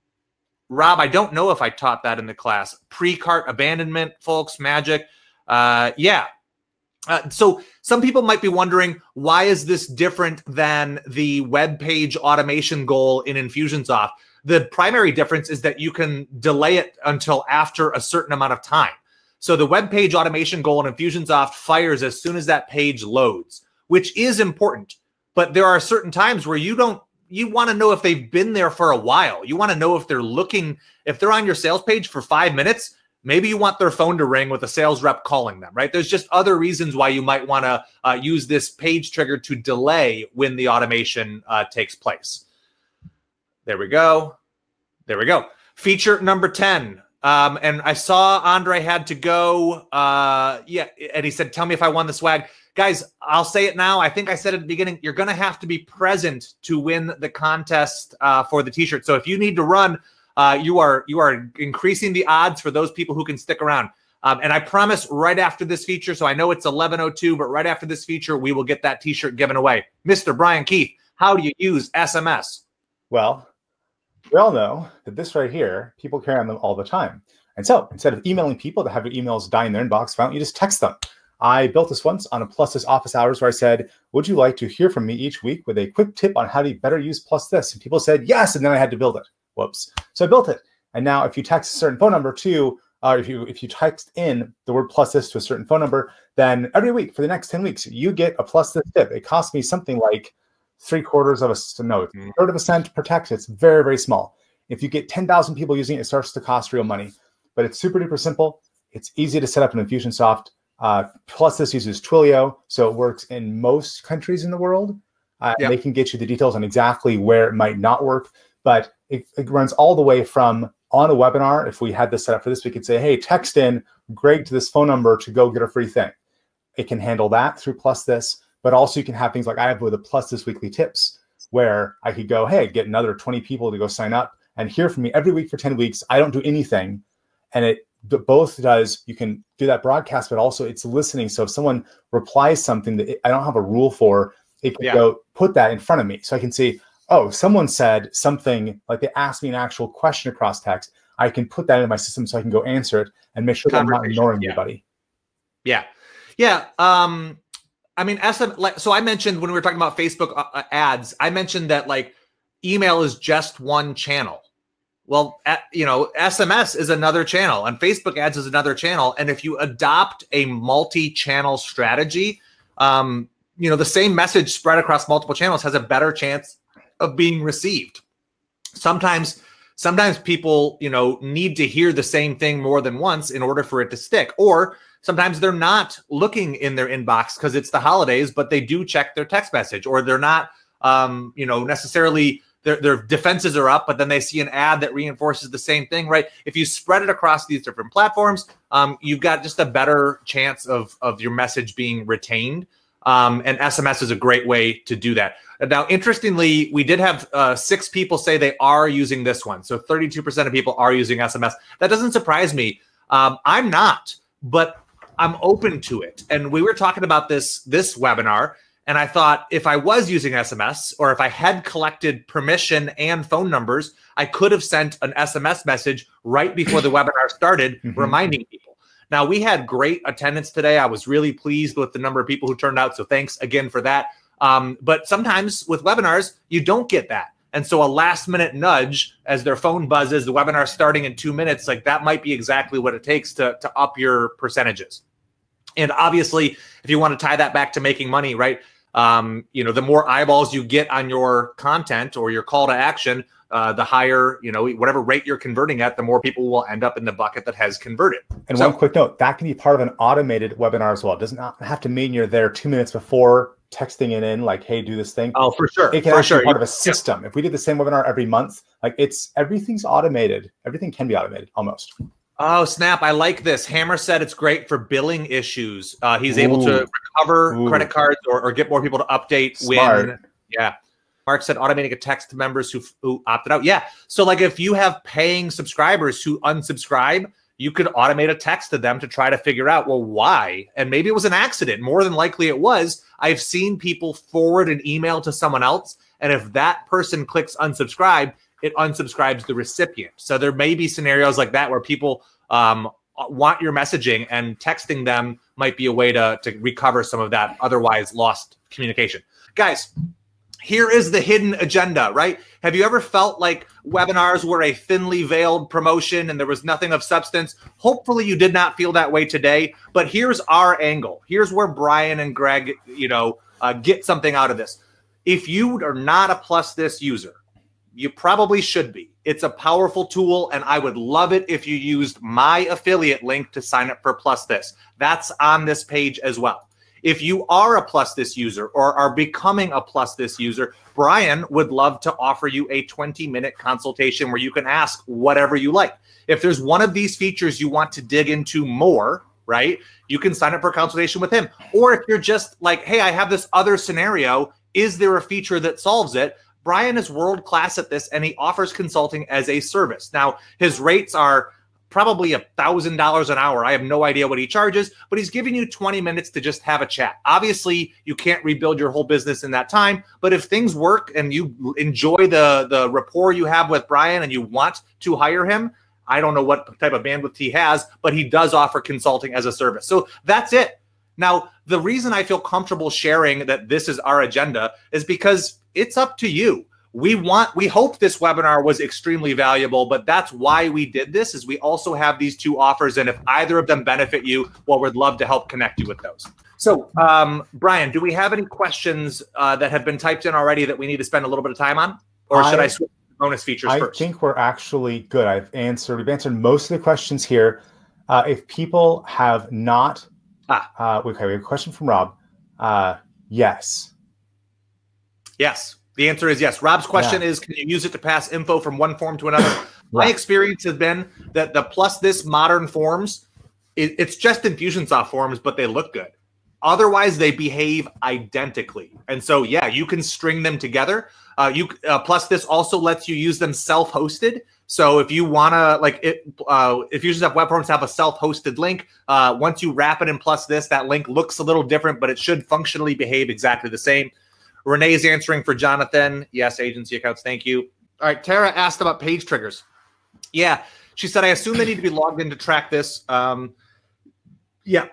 Rob, I don't know if I taught that in the class. Pre cart abandonment, folks, magic. Uh, yeah. Uh, so some people might be wondering why is this different than the web page automation goal in Infusionsoft? The primary difference is that you can delay it until after a certain amount of time. So the web page automation goal in Infusionsoft fires as soon as that page loads, which is important. But there are certain times where you don't you want to know if they've been there for a while. You want to know if they're looking if they're on your sales page for 5 minutes, maybe you want their phone to ring with a sales rep calling them, right? There's just other reasons why you might want to uh, use this page trigger to delay when the automation uh, takes place. There we go. There we go. Feature number 10 um, and I saw Andre had to go. Uh, yeah, and he said, "Tell me if I won the swag." Guys, I'll say it now. I think I said at the beginning, you're going to have to be present to win the contest uh, for the T-shirt. So if you need to run, uh, you are you are increasing the odds for those people who can stick around. Um, and I promise, right after this feature, so I know it's 11:02, but right after this feature, we will get that T-shirt given away. Mr. Brian Keith, how do you use SMS? Well, we all know that this right here, people carry on them all the time. And so instead of emailing people to have your emails die in their inbox, why don't you just text them? I built this once on a PlusThis office hours where I said, Would you like to hear from me each week with a quick tip on how to better use PlusThis? And people said yes, and then I had to build it. Whoops. So I built it. And now if you text a certain phone number to uh, if you if you text in the word PlusThis to a certain phone number, then every week for the next 10 weeks, you get a PlusThis tip. It costs me something like three quarters of a no, mm. third of a cent per text. It's very, very small. If you get 10,000 people using it, it starts to cost real money. But it's super duper simple. It's easy to set up in Infusionsoft. Uh, plus, this uses Twilio, so it works in most countries in the world. Uh, yep. They can get you the details on exactly where it might not work, but it, it runs all the way from on a webinar. If we had this set up for this, we could say, "Hey, text in Greg to this phone number to go get a free thing." It can handle that through PlusThis but also you can have things like I have with a PlusThis weekly tips where I could go, hey, get another 20 people to go sign up and hear from me every week for 10 weeks. I don't do anything. And it both does, you can do that broadcast, but also it's listening. So if someone replies something that I don't have a rule for, it can yeah. go put that in front of me. So I can see, oh, someone said something like they asked me an actual question across text. I can put that in my system so I can go answer it and make sure that I'm not ignoring yeah. anybody. Yeah. Yeah. Um, I mean, SM, like, so I mentioned when we were talking about Facebook uh, uh ads, I mentioned that like email is just one channel. Well, at, you know, SMS is another channel and Facebook ads is another channel. And if you adopt a multi channel strategy, um, you know, the same message spread across multiple channels has a better chance of being received. Sometimes, sometimes people, you know, need to hear the same thing more than once in order for it to stick. Or sometimes they're not looking in their inbox because it's the holidays, but they do check their text message, or they're not, um, you know, necessarily their, their defenses are up, but then they see an ad that reinforces the same thing, right? If you spread it across these different platforms, um, you've got just a better chance of, of your message being retained. Um, and SMS is a great way to do that. Now, interestingly, we did have uh, six people say they are using this one. So 32% of people are using SMS. That doesn't surprise me. Um, I'm not, but I'm open to it. And we were talking about this this webinar, and I thought if I was using SMS or if I had collected permission and phone numbers, I could have sent an SMS message right before the webinar started, mm-hmm. reminding people. Now, we had great attendance today. I was really pleased with the number of people who turned out. So, thanks again for that. Um, but sometimes with webinars, you don't get that. And so a last minute nudge as their phone buzzes, the webinar starting in two minutes, like that might be exactly what it takes to, to up your percentages. And obviously, if you want to tie that back to making money, right? Um, you know, the more eyeballs you get on your content or your call to action, uh, the higher, you know, whatever rate you're converting at, the more people will end up in the bucket that has converted. And so, one quick note, that can be part of an automated webinar as well. It does not have to mean you're there two minutes before texting it in like, hey, do this thing. Oh, for sure. It can for actually sure. be part of a system. Yeah. If we did the same webinar every month, like it's everything's automated. Everything can be automated almost. Oh, snap. I like this. Hammer said it's great for billing issues. Uh, he's Ooh. able to recover Ooh. credit cards or, or, get more people to update Smart. when. Yeah. Mark said automating a text to members who, who opted out. Yeah. So, like, if you have paying subscribers who unsubscribe, you could automate a text to them to try to figure out, well, why? And maybe it was an accident. More than likely it was. I've seen people forward an email to someone else. And if that person clicks unsubscribe, it unsubscribes the recipient. So there may be scenarios like that where people um, want your messaging and texting them might be a way to, to recover some of that otherwise lost communication. Guys, here is the hidden agenda, right? Have you ever felt like webinars were a thinly veiled promotion and there was nothing of substance? Hopefully you did not feel that way today, but here's our angle. Here's where Brian and Greg, you know, uh, get something out of this. If you are not a PlusThis user, you probably should be. It's a powerful tool, and I would love it if you used my affiliate link to sign up for PlusThis. That's on this page as well. If you are a PlusThis user or are becoming a PlusThis user, Brian would love to offer you a 20 minute consultation where you can ask whatever you like. If there's one of these features you want to dig into more, right, you can sign up for a consultation with him. Or if you're just like, hey, I have this other scenario, is there a feature that solves it? Brian is world class at this and he offers consulting as a service. Now, his rates are probably a thousand dollars an hour. I have no idea what he charges, but he's giving you 20 minutes to just have a chat. Obviously, you can't rebuild your whole business in that time, but if things work and you enjoy the the rapport you have with Brian and you want to hire him, I don't know what type of bandwidth he has, but he does offer consulting as a service. So that's it. Now, the reason I feel comfortable sharing that this is our agenda is because it's up to you we want we hope this webinar was extremely valuable but that's why we did this is we also have these two offers and if either of them benefit you well we'd love to help connect you with those so um, brian do we have any questions uh, that have been typed in already that we need to spend a little bit of time on or should i, I switch bonus features I first? think we're actually good. I've answered. We've answered most of the questions here. Uh, if people have not, ah, uh, okay, we have a question from Rob. Uh, yes. Yes. The answer is yes. Rob's question yeah. is can you use it to pass info from one form to another? My experience has been that the PlusThis modern forms, it, it's just Infusionsoft forms, but they look good. Otherwise, they behave identically. And so, yeah, you can string them together. Uh, you uh, PlusThis also lets you use them self-hosted. So if you wanna like it, uh, Infusionsoft web forms have a self-hosted link. Uh, once you wrap it in plus this, that link looks a little different, but it should functionally behave exactly the same. Renee's answering for Jonathan. Yes, agency accounts. Thank you. All right. Tara asked about page triggers. Yeah. She said, I assume they need to be logged in to track this. Um, yeah.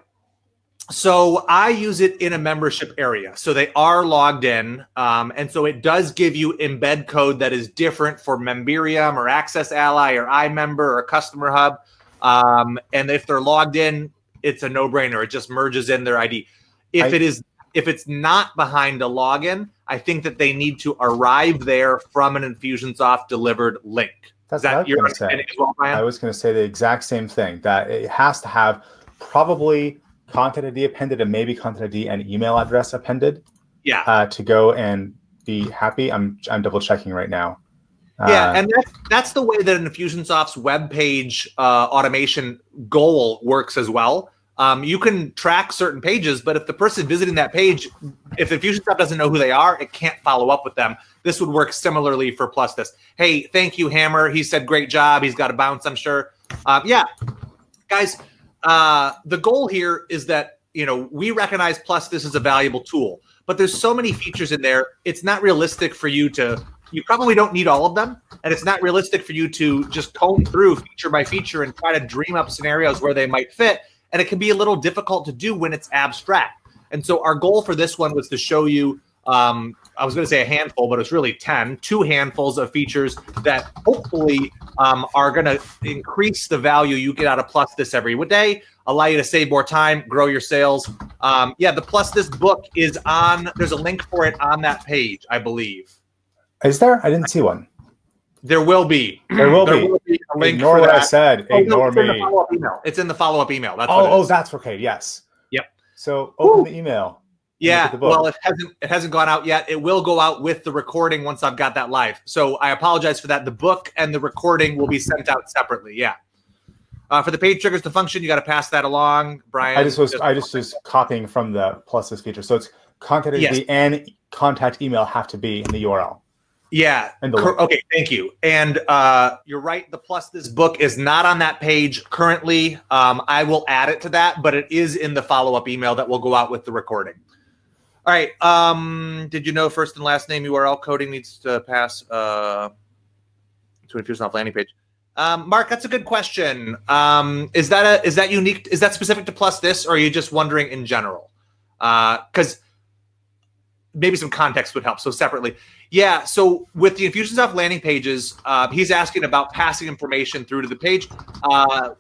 So I use it in a membership area. So they are logged in. Um, and so it does give you embed code that is different for Memberium or AccessAlly or iMember or Customer Hub. Um, and if they're logged in, it's a no brainer. It just merges in their ID. If I, it is if it's not behind a login, I think that they need to arrive there from an Infusionsoft delivered link. That's that your understanding as well, I was going to say the exact same thing. That it has to have probably contact ID appended and maybe contact ID and email address appended. Yeah. Uh, to go and be happy. I'm I'm double checking right now. Yeah, uh, and that's that's the way that Infusionsoft's web page uh, automation goal works as well. Um, you can track certain pages, but if the person visiting that page, if Infusionsoft doesn't know who they are, it can't follow up with them. This would work similarly for PlusThis. Hey, thank you, Hammer. He said great job. He's got a bounce, I'm sure. Uh, yeah, guys, uh, the goal here is that you know we recognize PlusThis is a valuable tool, but there's so many features in there. It's not realistic for you to you probably don't need all of them. And it's not realistic for you to just comb through feature by feature and try to dream up scenarios where they might fit. And it can be a little difficult to do when it's abstract. And so our goal for this one was to show you, um, I was going to say a handful, but it's really 10, two handfuls of features that hopefully um, are going to increase the value you get out of PlusThis every day, allow you to save more time, grow your sales. Um, yeah, the PlusThis book is on, there's a link for it on that page, I believe. Is there? I didn't see one. There will be. There will, there be. will be. a link Ignore what that. I said. Oh, Ignore no, me. email. It's in the follow-up email. That's oh, oh, that's okay. Yes. Yep. So open the email. Yeah. Well, it hasn't it hasn't gone out yet. It will go out with the recording once I've got that live. So I apologize for that. The book and the recording will be sent out separately. Yeah. Uh, for the page triggers to function, you got to pass that along, Brian. I just was I just was copying from the PlusThis feature. So it's contact yes. and contact email have to be in the URL. Yeah. Okay. Thank you. And uh, you're right. The PlusThis book is not on that page currently. Um, I will add it to that, but it is in the follow up email that will go out with the recording. All right. Um, did you know first and last name URL coding needs to pass uh, to Infusionsoft landing page? Um, Mark, that's a good question. Um, is that a is that unique? Is that specific to PlusThis, or are you just wondering in general? Because uh, maybe some context would help. So separately, yeah. So with the Infusionsoft landing pages, uh, he's asking about passing information through to the page. Uh,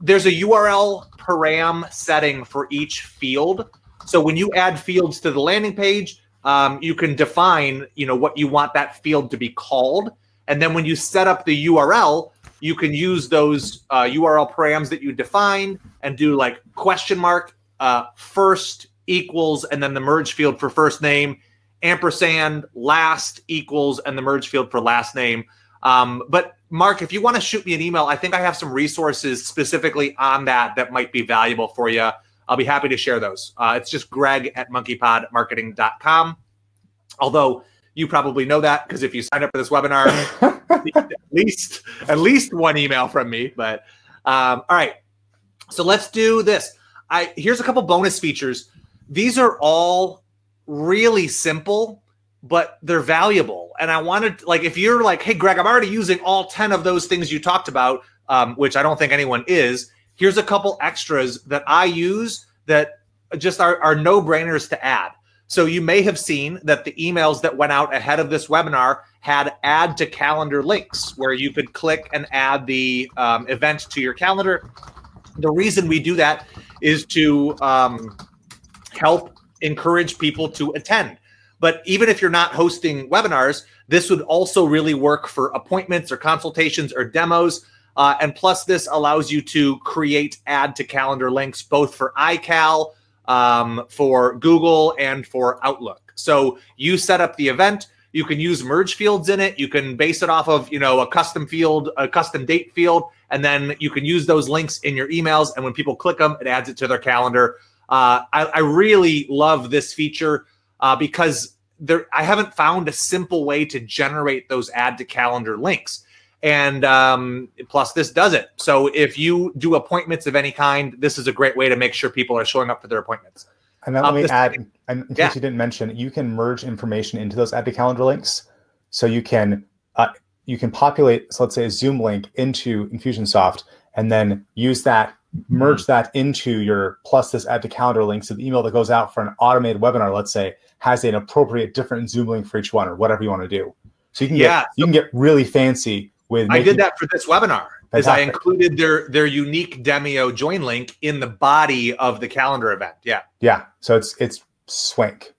there's a URL param setting for each field. So when you add fields to the landing page, um, you can define, you know, what you want that field to be called, and then when you set up the URL, you can use those uh, URL params that you define and do like question mark uh, first equals, and then the merge field for first name, ampersand last equals, and the merge field for last name. Um, but Mark, if you want to shoot me an email, I think I have some resources specifically on that that might be valuable for you. I'll be happy to share those. Uh, it's just greg at monkeypodmarketing.com. Although you probably know that because if you sign up for this webinar, at least at least one email from me. But um, all right, so let's do this. I here's a couple bonus features these are all really simple, but they're valuable. And I wanted, like, if you're like, hey, Greg, I'm already using all 10 of those things you talked about, um, which I don't think anyone is, here's a couple extras that I use that just are, are no brainers to add. So you may have seen that the emails that went out ahead of this webinar had add to calendar links where you could click and add the um, event to your calendar. The reason we do that is to um, help encourage people to attend. But even if you're not hosting webinars, this would also really work for appointments or consultations or demos. Uh, and plus, this allows you to create add to calendar links both for iCal, um, for Google, and for Outlook. So you set up the event. You can use merge fields in it. You can base it off of you know a custom field, a custom date field, and then you can use those links in your emails. And when people click them, it adds it to their calendar. Uh, I, I, really love this feature uh, because there I haven't found a simple way to generate those add to calendar links. And um, plus, this does it. So if you do appointments of any kind, this is a great way to make sure people are showing up for their appointments. And then let um, me add, in case yeah. you didn't mention, you can merge information into those add to calendar links. So you can uh, you can populate, so let's say a Zoom link into Infusionsoft, and then use that merge mm-hmm. that into your PlusThis add to calendar link. So the email that goes out for an automated webinar, let's say, has an appropriate different Zoom link for each one or whatever you want to do. So you can yeah. get you can get really fancy with. I did that for this webinar. Is I included their their unique Demio join link in the body of the calendar event. Yeah. Yeah. So it's it's swank.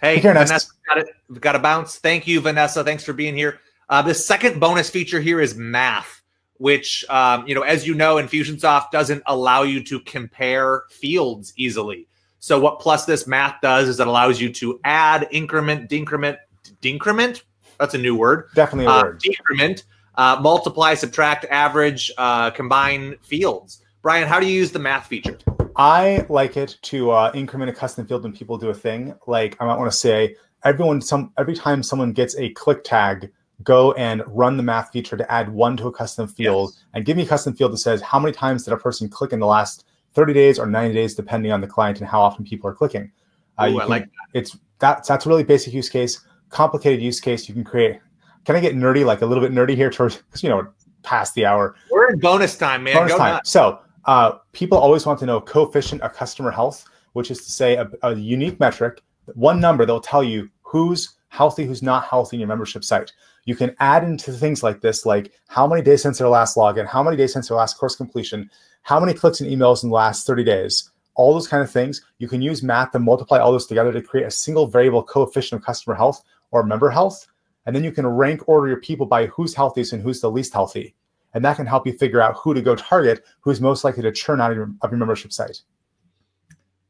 Hey, Vanessa, got it. Got to bounce. Thank you, Vanessa. Thanks for being here. Uh, the second bonus feature here is math which um, you know, as you know, Infusionsoft doesn't allow you to compare fields easily. So what PlusThis math does is it allows you to add, increment, decrement, decrement. That's a new word. Definitely a Uh, word. decrement, uh, multiply, subtract, average, uh, combine fields. Brian, how do you use the math feature? I like it to uh, increment a custom field when people do a thing. Like I might want to say, everyone, some every time someone gets a click tag, go and run the math feature to add one to a custom field, Yes. and give me a custom field that says how many times did a person click in the last 30 days or 90 days, depending on the client and how often people are clicking. Uh, Ooh, you I can- like it's that's that's a really basic use case. Complicated use case you can create. Can I get nerdy, like a little bit nerdy here, towards because you know past the hour. We're in bonus time, man. Bonus Go time. nuts. So uh, people always want to know coefficient of customer health, which is to say a, a unique metric, one number that will tell you who's healthy, who's not healthy in your membership site. You can add into things like this, like how many days since their last login, how many days since their last course completion, how many clicks and emails in the last 30 days, all those kind of things. You can use math to multiply all those together to create a single variable coefficient of customer health or member health. And then you can rank order your people by who's healthiest and who's the least healthy. And that can help you figure out who to go target, who's most likely to churn out of your, of your membership site.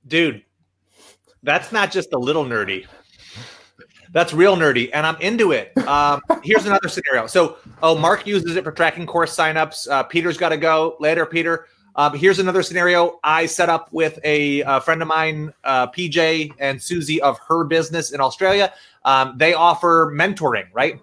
dude that's not just a little nerdy that's real nerdy and i'm into it. Um, here's another scenario. So oh mark uses it for tracking course signups. Uh, peter's got to go. Later peter. Um, here's another scenario. I set up with a, uh friend of mine uh, pj and susie of her business in australia. Um, they offer mentoring right?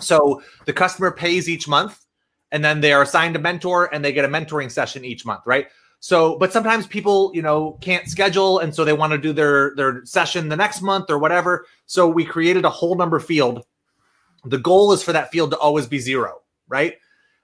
So the customer pays each month and then they are assigned a mentor and they get a mentoring session each month right so, but sometimes people, you know, can't schedule, and so they want to do their their session the next month or whatever. So we created a whole number field. The goal is for that field to always be zero, right?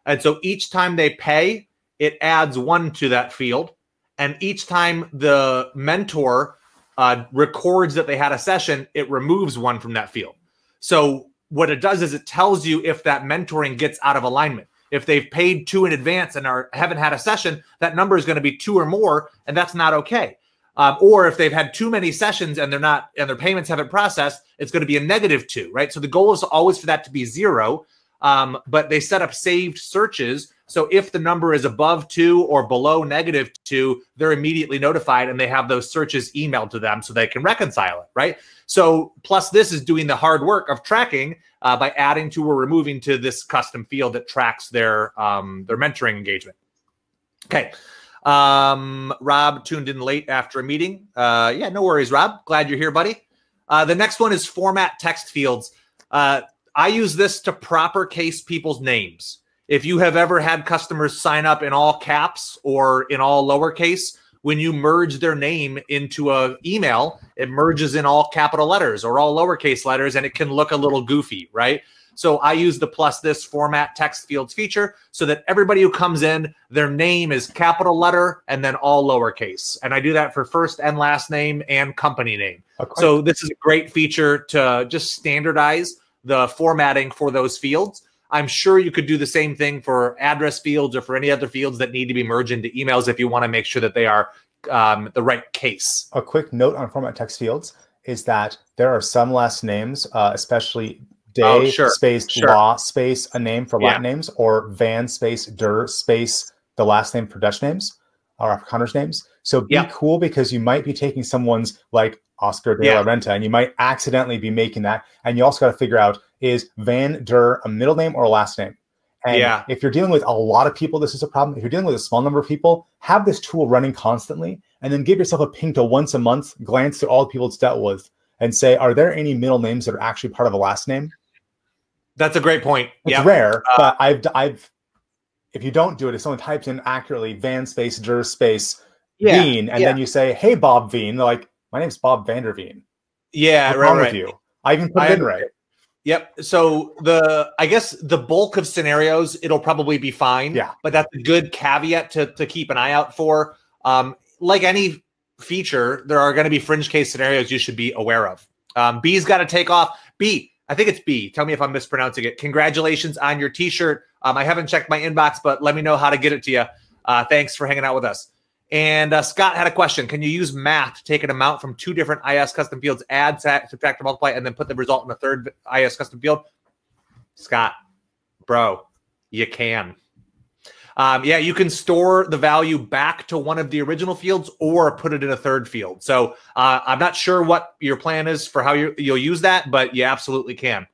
And so each time they pay, it adds one to that field, and each time the mentor uh, records that they had a session, it removes one from that field. So what it does is it tells you if that mentoring gets out of alignment if they've paid two in advance and are haven't had a session, that number is going to be two or more, and that's not okay. Um, or if they've had too many sessions and they're not and their payments haven't processed, it's going to be a negative two, right? So the goal is always for that to be zero. Um, but they set up saved searches. So if the number is above two or below negative two, they're immediately notified and they have those searches emailed to them so they can reconcile it, right? So PlusThis is doing the hard work of tracking uh, by adding to or removing to this custom field that tracks their um, their mentoring engagement. Okay. Um, Rob tuned in late after a meeting. Uh, yeah, no worries, Rob. Glad you're here, buddy. Uh, the next one is format text fields. Uh, I use this to proper case people's names. If you have ever had customers sign up in all caps or in all lowercase, when you merge their name into a email, it merges in all capital letters or all lowercase letters, and it can look a little goofy, right? So I use the PlusThis format text fields feature so that everybody who comes in, their name is capital letter and then all lowercase. And I do that for first and last name and company name. Okay. So this is a great feature to just standardize the formatting for those fields. I'm sure you could do the same thing for address fields or for any other fields that need to be merged into emails if you want to make sure that they are um, the right case. a quick note on format text fields is that there are some last names, uh, especially day Oh, sure, space sure. law space a name for Yeah. Latin names or van space der space the last name for Dutch names or Afrikaners names. So be Yeah. cool because you might be taking someone's like Oscar de Yeah. la Renta and you might accidentally be making that. And you also got to figure out is Van der a middle name or a last name? And Yeah. if you're dealing with a lot of people, this is a problem. If you're dealing with a small number of people, have this tool running constantly and then give yourself a ping to once a month, glance through all the people it's dealt with and say, are there any middle names that are actually part of a last name? That's a great point. It's Yeah. rare, Uh, but I've, I've, if you don't do it, if someone types in accurately Van space, Der space, Yeah. Veen, and yeah. then you say, hey, Bob Veen, they're like, my name's Bob Vanderveen. Yeah. What's right. wrong right. with you? I even put I it in right. Yep. So the I guess the bulk of scenarios it'll probably be fine. Yeah. But that's a good caveat to to keep an eye out for. Um, like any feature, there are going to be fringe case scenarios you should be aware of. Um, B's got to take off. B, I think it's B. Tell me if I'm mispronouncing it. Congratulations on your T-shirt. Um, I haven't checked my inbox, but let me know how to get it to you. Uh, thanks for hanging out with us. And uh, Scott had a question. Can you use math to take an amount from two different IS custom fields, add, subtract, or multiply, and then put the result in a third IS custom field? Scott, bro, you can. Um, yeah, you can store the value back to one of the original fields or put it in a third field. So uh, I'm not sure what your plan is for how you, will use that, but you absolutely can.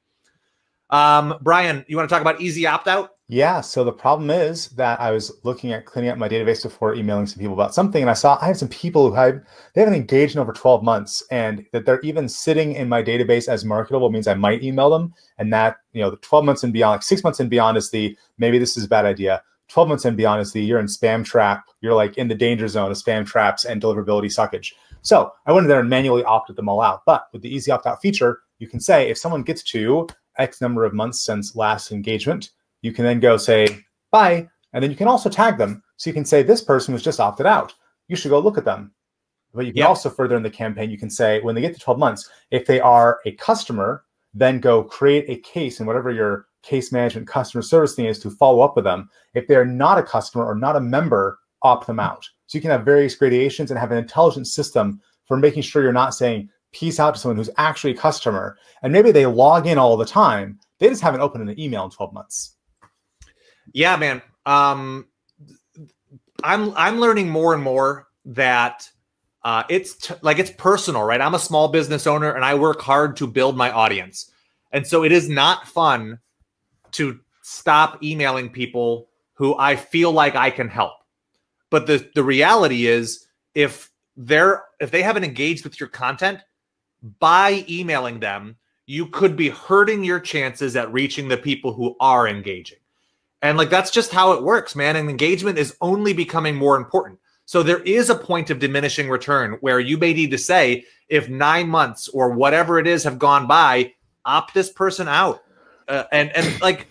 Um, Brian, you want to talk about easy opt out? Yeah. So the problem is that I was looking at cleaning up my database before emailing some people about something, and I saw I have some people who have they haven't engaged in over 12 months, and that they're even sitting in my database as marketable means I might email them, and that you know the 12 months and beyond, like six months and beyond, is the maybe this is a bad idea. 12 months and beyond is the you're in spam trap, you're like in the danger zone of spam traps and deliverability suckage. So I went in there and manually opted them all out. But with the easy opt out feature, you can say if someone gets to X number of months since last engagement you can then go say bye, and then you can also tag them. So you can say this person was just opted out. You should go look at them. But you can yep. also further in the campaign, you can say when they get to 12 months, if they are a customer, then go create a case in whatever your case management customer service thing is to follow up with them. If they're not a customer or not a member, opt them out. So you can have various gradations and have an intelligent system for making sure you're not saying peace out to someone who's actually a customer. And maybe they log in all the time. They just haven't opened an email in 12 months. Yeah, man. Um, I'm I'm learning more and more that uh, it's t- like it's personal, right? I'm a small business owner and I work hard to build my audience, and so it is not fun to stop emailing people who I feel like I can help. But the the reality is, if they're if they haven't engaged with your content by emailing them, you could be hurting your chances at reaching the people who are engaging. And like that's just how it works, man. And engagement is only becoming more important. So there is a point of diminishing return where you may need to say, if nine months or whatever it is have gone by, opt this person out. Uh, and and like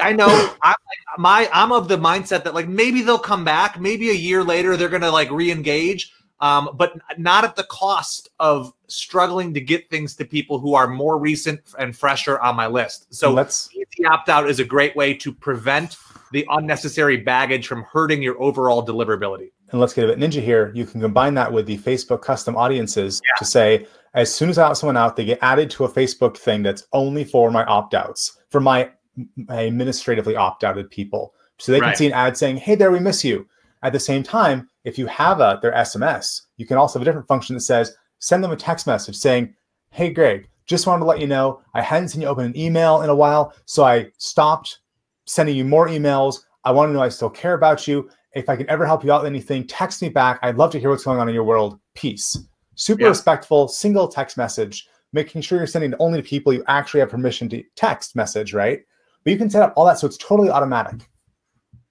I know I'm my I'm of the mindset that like maybe they'll come back, maybe a year later they're gonna like re-engage um, but not at the cost of struggling to get things to people who are more recent and fresher on my list. So let's easy opt out is a great way to prevent the unnecessary baggage from hurting your overall deliverability. And let's get a bit ninja here. You can combine that with the Facebook custom audiences yeah. to say, as soon as I opt someone out, they get added to a Facebook thing that's only for my opt outs, for my, my administratively opt outed people. So they right. can see an ad saying, hey, there, we miss you. At the same time, if you have a, their SMS, you can also have a different function that says, send them a text message saying, Hey, Greg, just wanted to let you know I hadn't seen you open an email in a while. So I stopped sending you more emails. I want to know I still care about you. If I can ever help you out with anything, text me back. I'd love to hear what's going on in your world. Peace. Super yeah. respectful, single text message, making sure you're sending only to people you actually have permission to text message, right? But you can set up all that so it's totally automatic.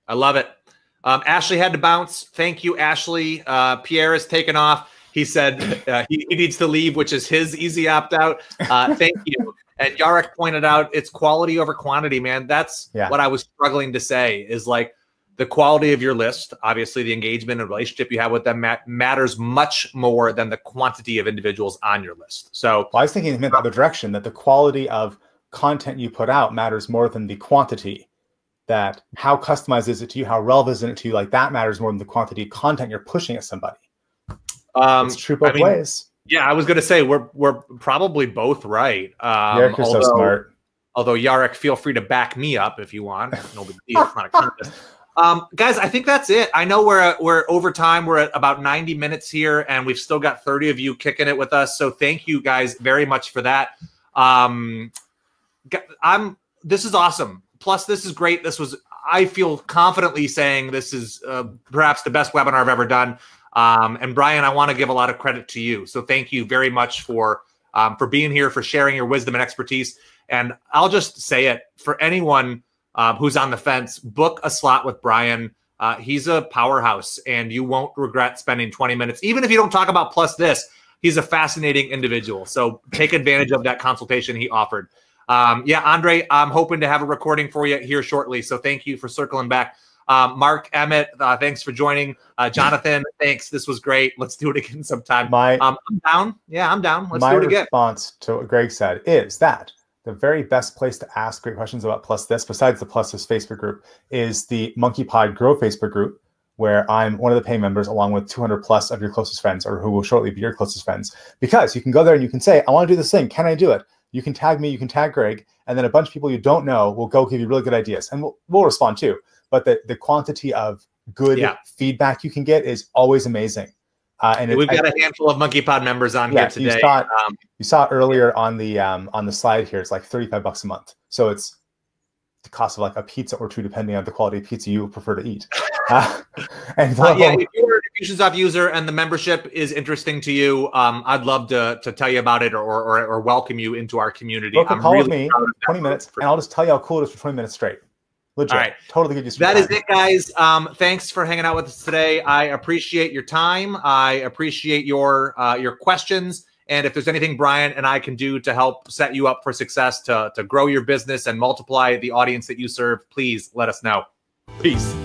I love it. Um, Ashley had to bounce. Thank you, Ashley. Uh, Pierre is taken off. He said uh, he, he, needs to leave, which is his easy opt out. Uh, thank you. And Yarek pointed out it's quality over quantity, man. That's yeah. what I was struggling to say is like the quality of your list. Obviously, the engagement and relationship you have with them mat- matters much more than the quantity of individuals on your list. So well, I was thinking in the other direction that the quality of content you put out matters more than the quantity that how customized is it to you, how relevant is it to you, like that matters more than the quantity of content you're pushing at somebody. Um, it's true both I mean, ways. Yeah, I was going to say we're we're probably both right. Um, Yarek, you're although, so smart. Although Yarek, feel free to back me up if you want. No big deal. It's not a contest. Um, guys, I think that's it. I know we're we're over time. We're at about 90 minutes here, and we've still got 30 of you kicking it with us. So thank you guys very much for that. Um, I'm this is awesome. Plus, this is great. This was, I feel confidently saying this is uh, perhaps the best webinar I've ever done. Um, and Brian, I want to give a lot of credit to you. So thank you very much for um, for being here, for sharing your wisdom and expertise. And I'll just say it for anyone uh, who's on the fence, book a slot with Brian. Uh, he's a powerhouse, and you won't regret spending 20 minutes, even if you don't talk about PlusThis. He's a fascinating individual. So take advantage of that consultation he offered. Um, yeah, Andre, I'm hoping to have a recording for you here shortly. So thank you for circling back. Um, Mark Emmett, uh, thanks for joining. Uh, Jonathan, thanks. This was great. Let's do it again sometime. My, um, I'm down. Yeah, I'm down. Let's do it again. My response to what Greg said is that the very best place to ask great questions about PlusThis, besides the PlusThis Facebook group, is the Monkeypod Grow Facebook group, where I'm one of the paying members along with 200 plus of your closest friends or who will shortly be your closest friends. Because you can go there and you can say, I want to do this thing. Can I do it? You can tag me, you can tag Greg, and then a bunch of people you don't know will go give you really good ideas, and we'll, we'll respond too. but the the quantity of good Yeah. feedback you can get is always amazing. Uh, and We've I- got a handful of Monkeypod members on Yeah, here you today. saw. Um, you saw it earlier on the um, on the slide here. It's like thirty five bucks a month, so it's the cost of like a pizza or two, depending on the quality of pizza you prefer to eat. Uh, and Uh, yeah, if you're an Infusionsoft user and the membership is interesting to you, um, I'd love to to tell you about it or or, or welcome you into our community. book a I'm call with really me, of that twenty minutes, and I'll just tell you how cool it is for twenty minutes straight. Legit, All right. totally good That is it, guys. Um, thanks for hanging out with us today. I appreciate your time. I appreciate your uh, your questions. And if there's anything Brian and I can do to help set you up for success, to to grow your business and multiply the audience that you serve, please let us know. Peace.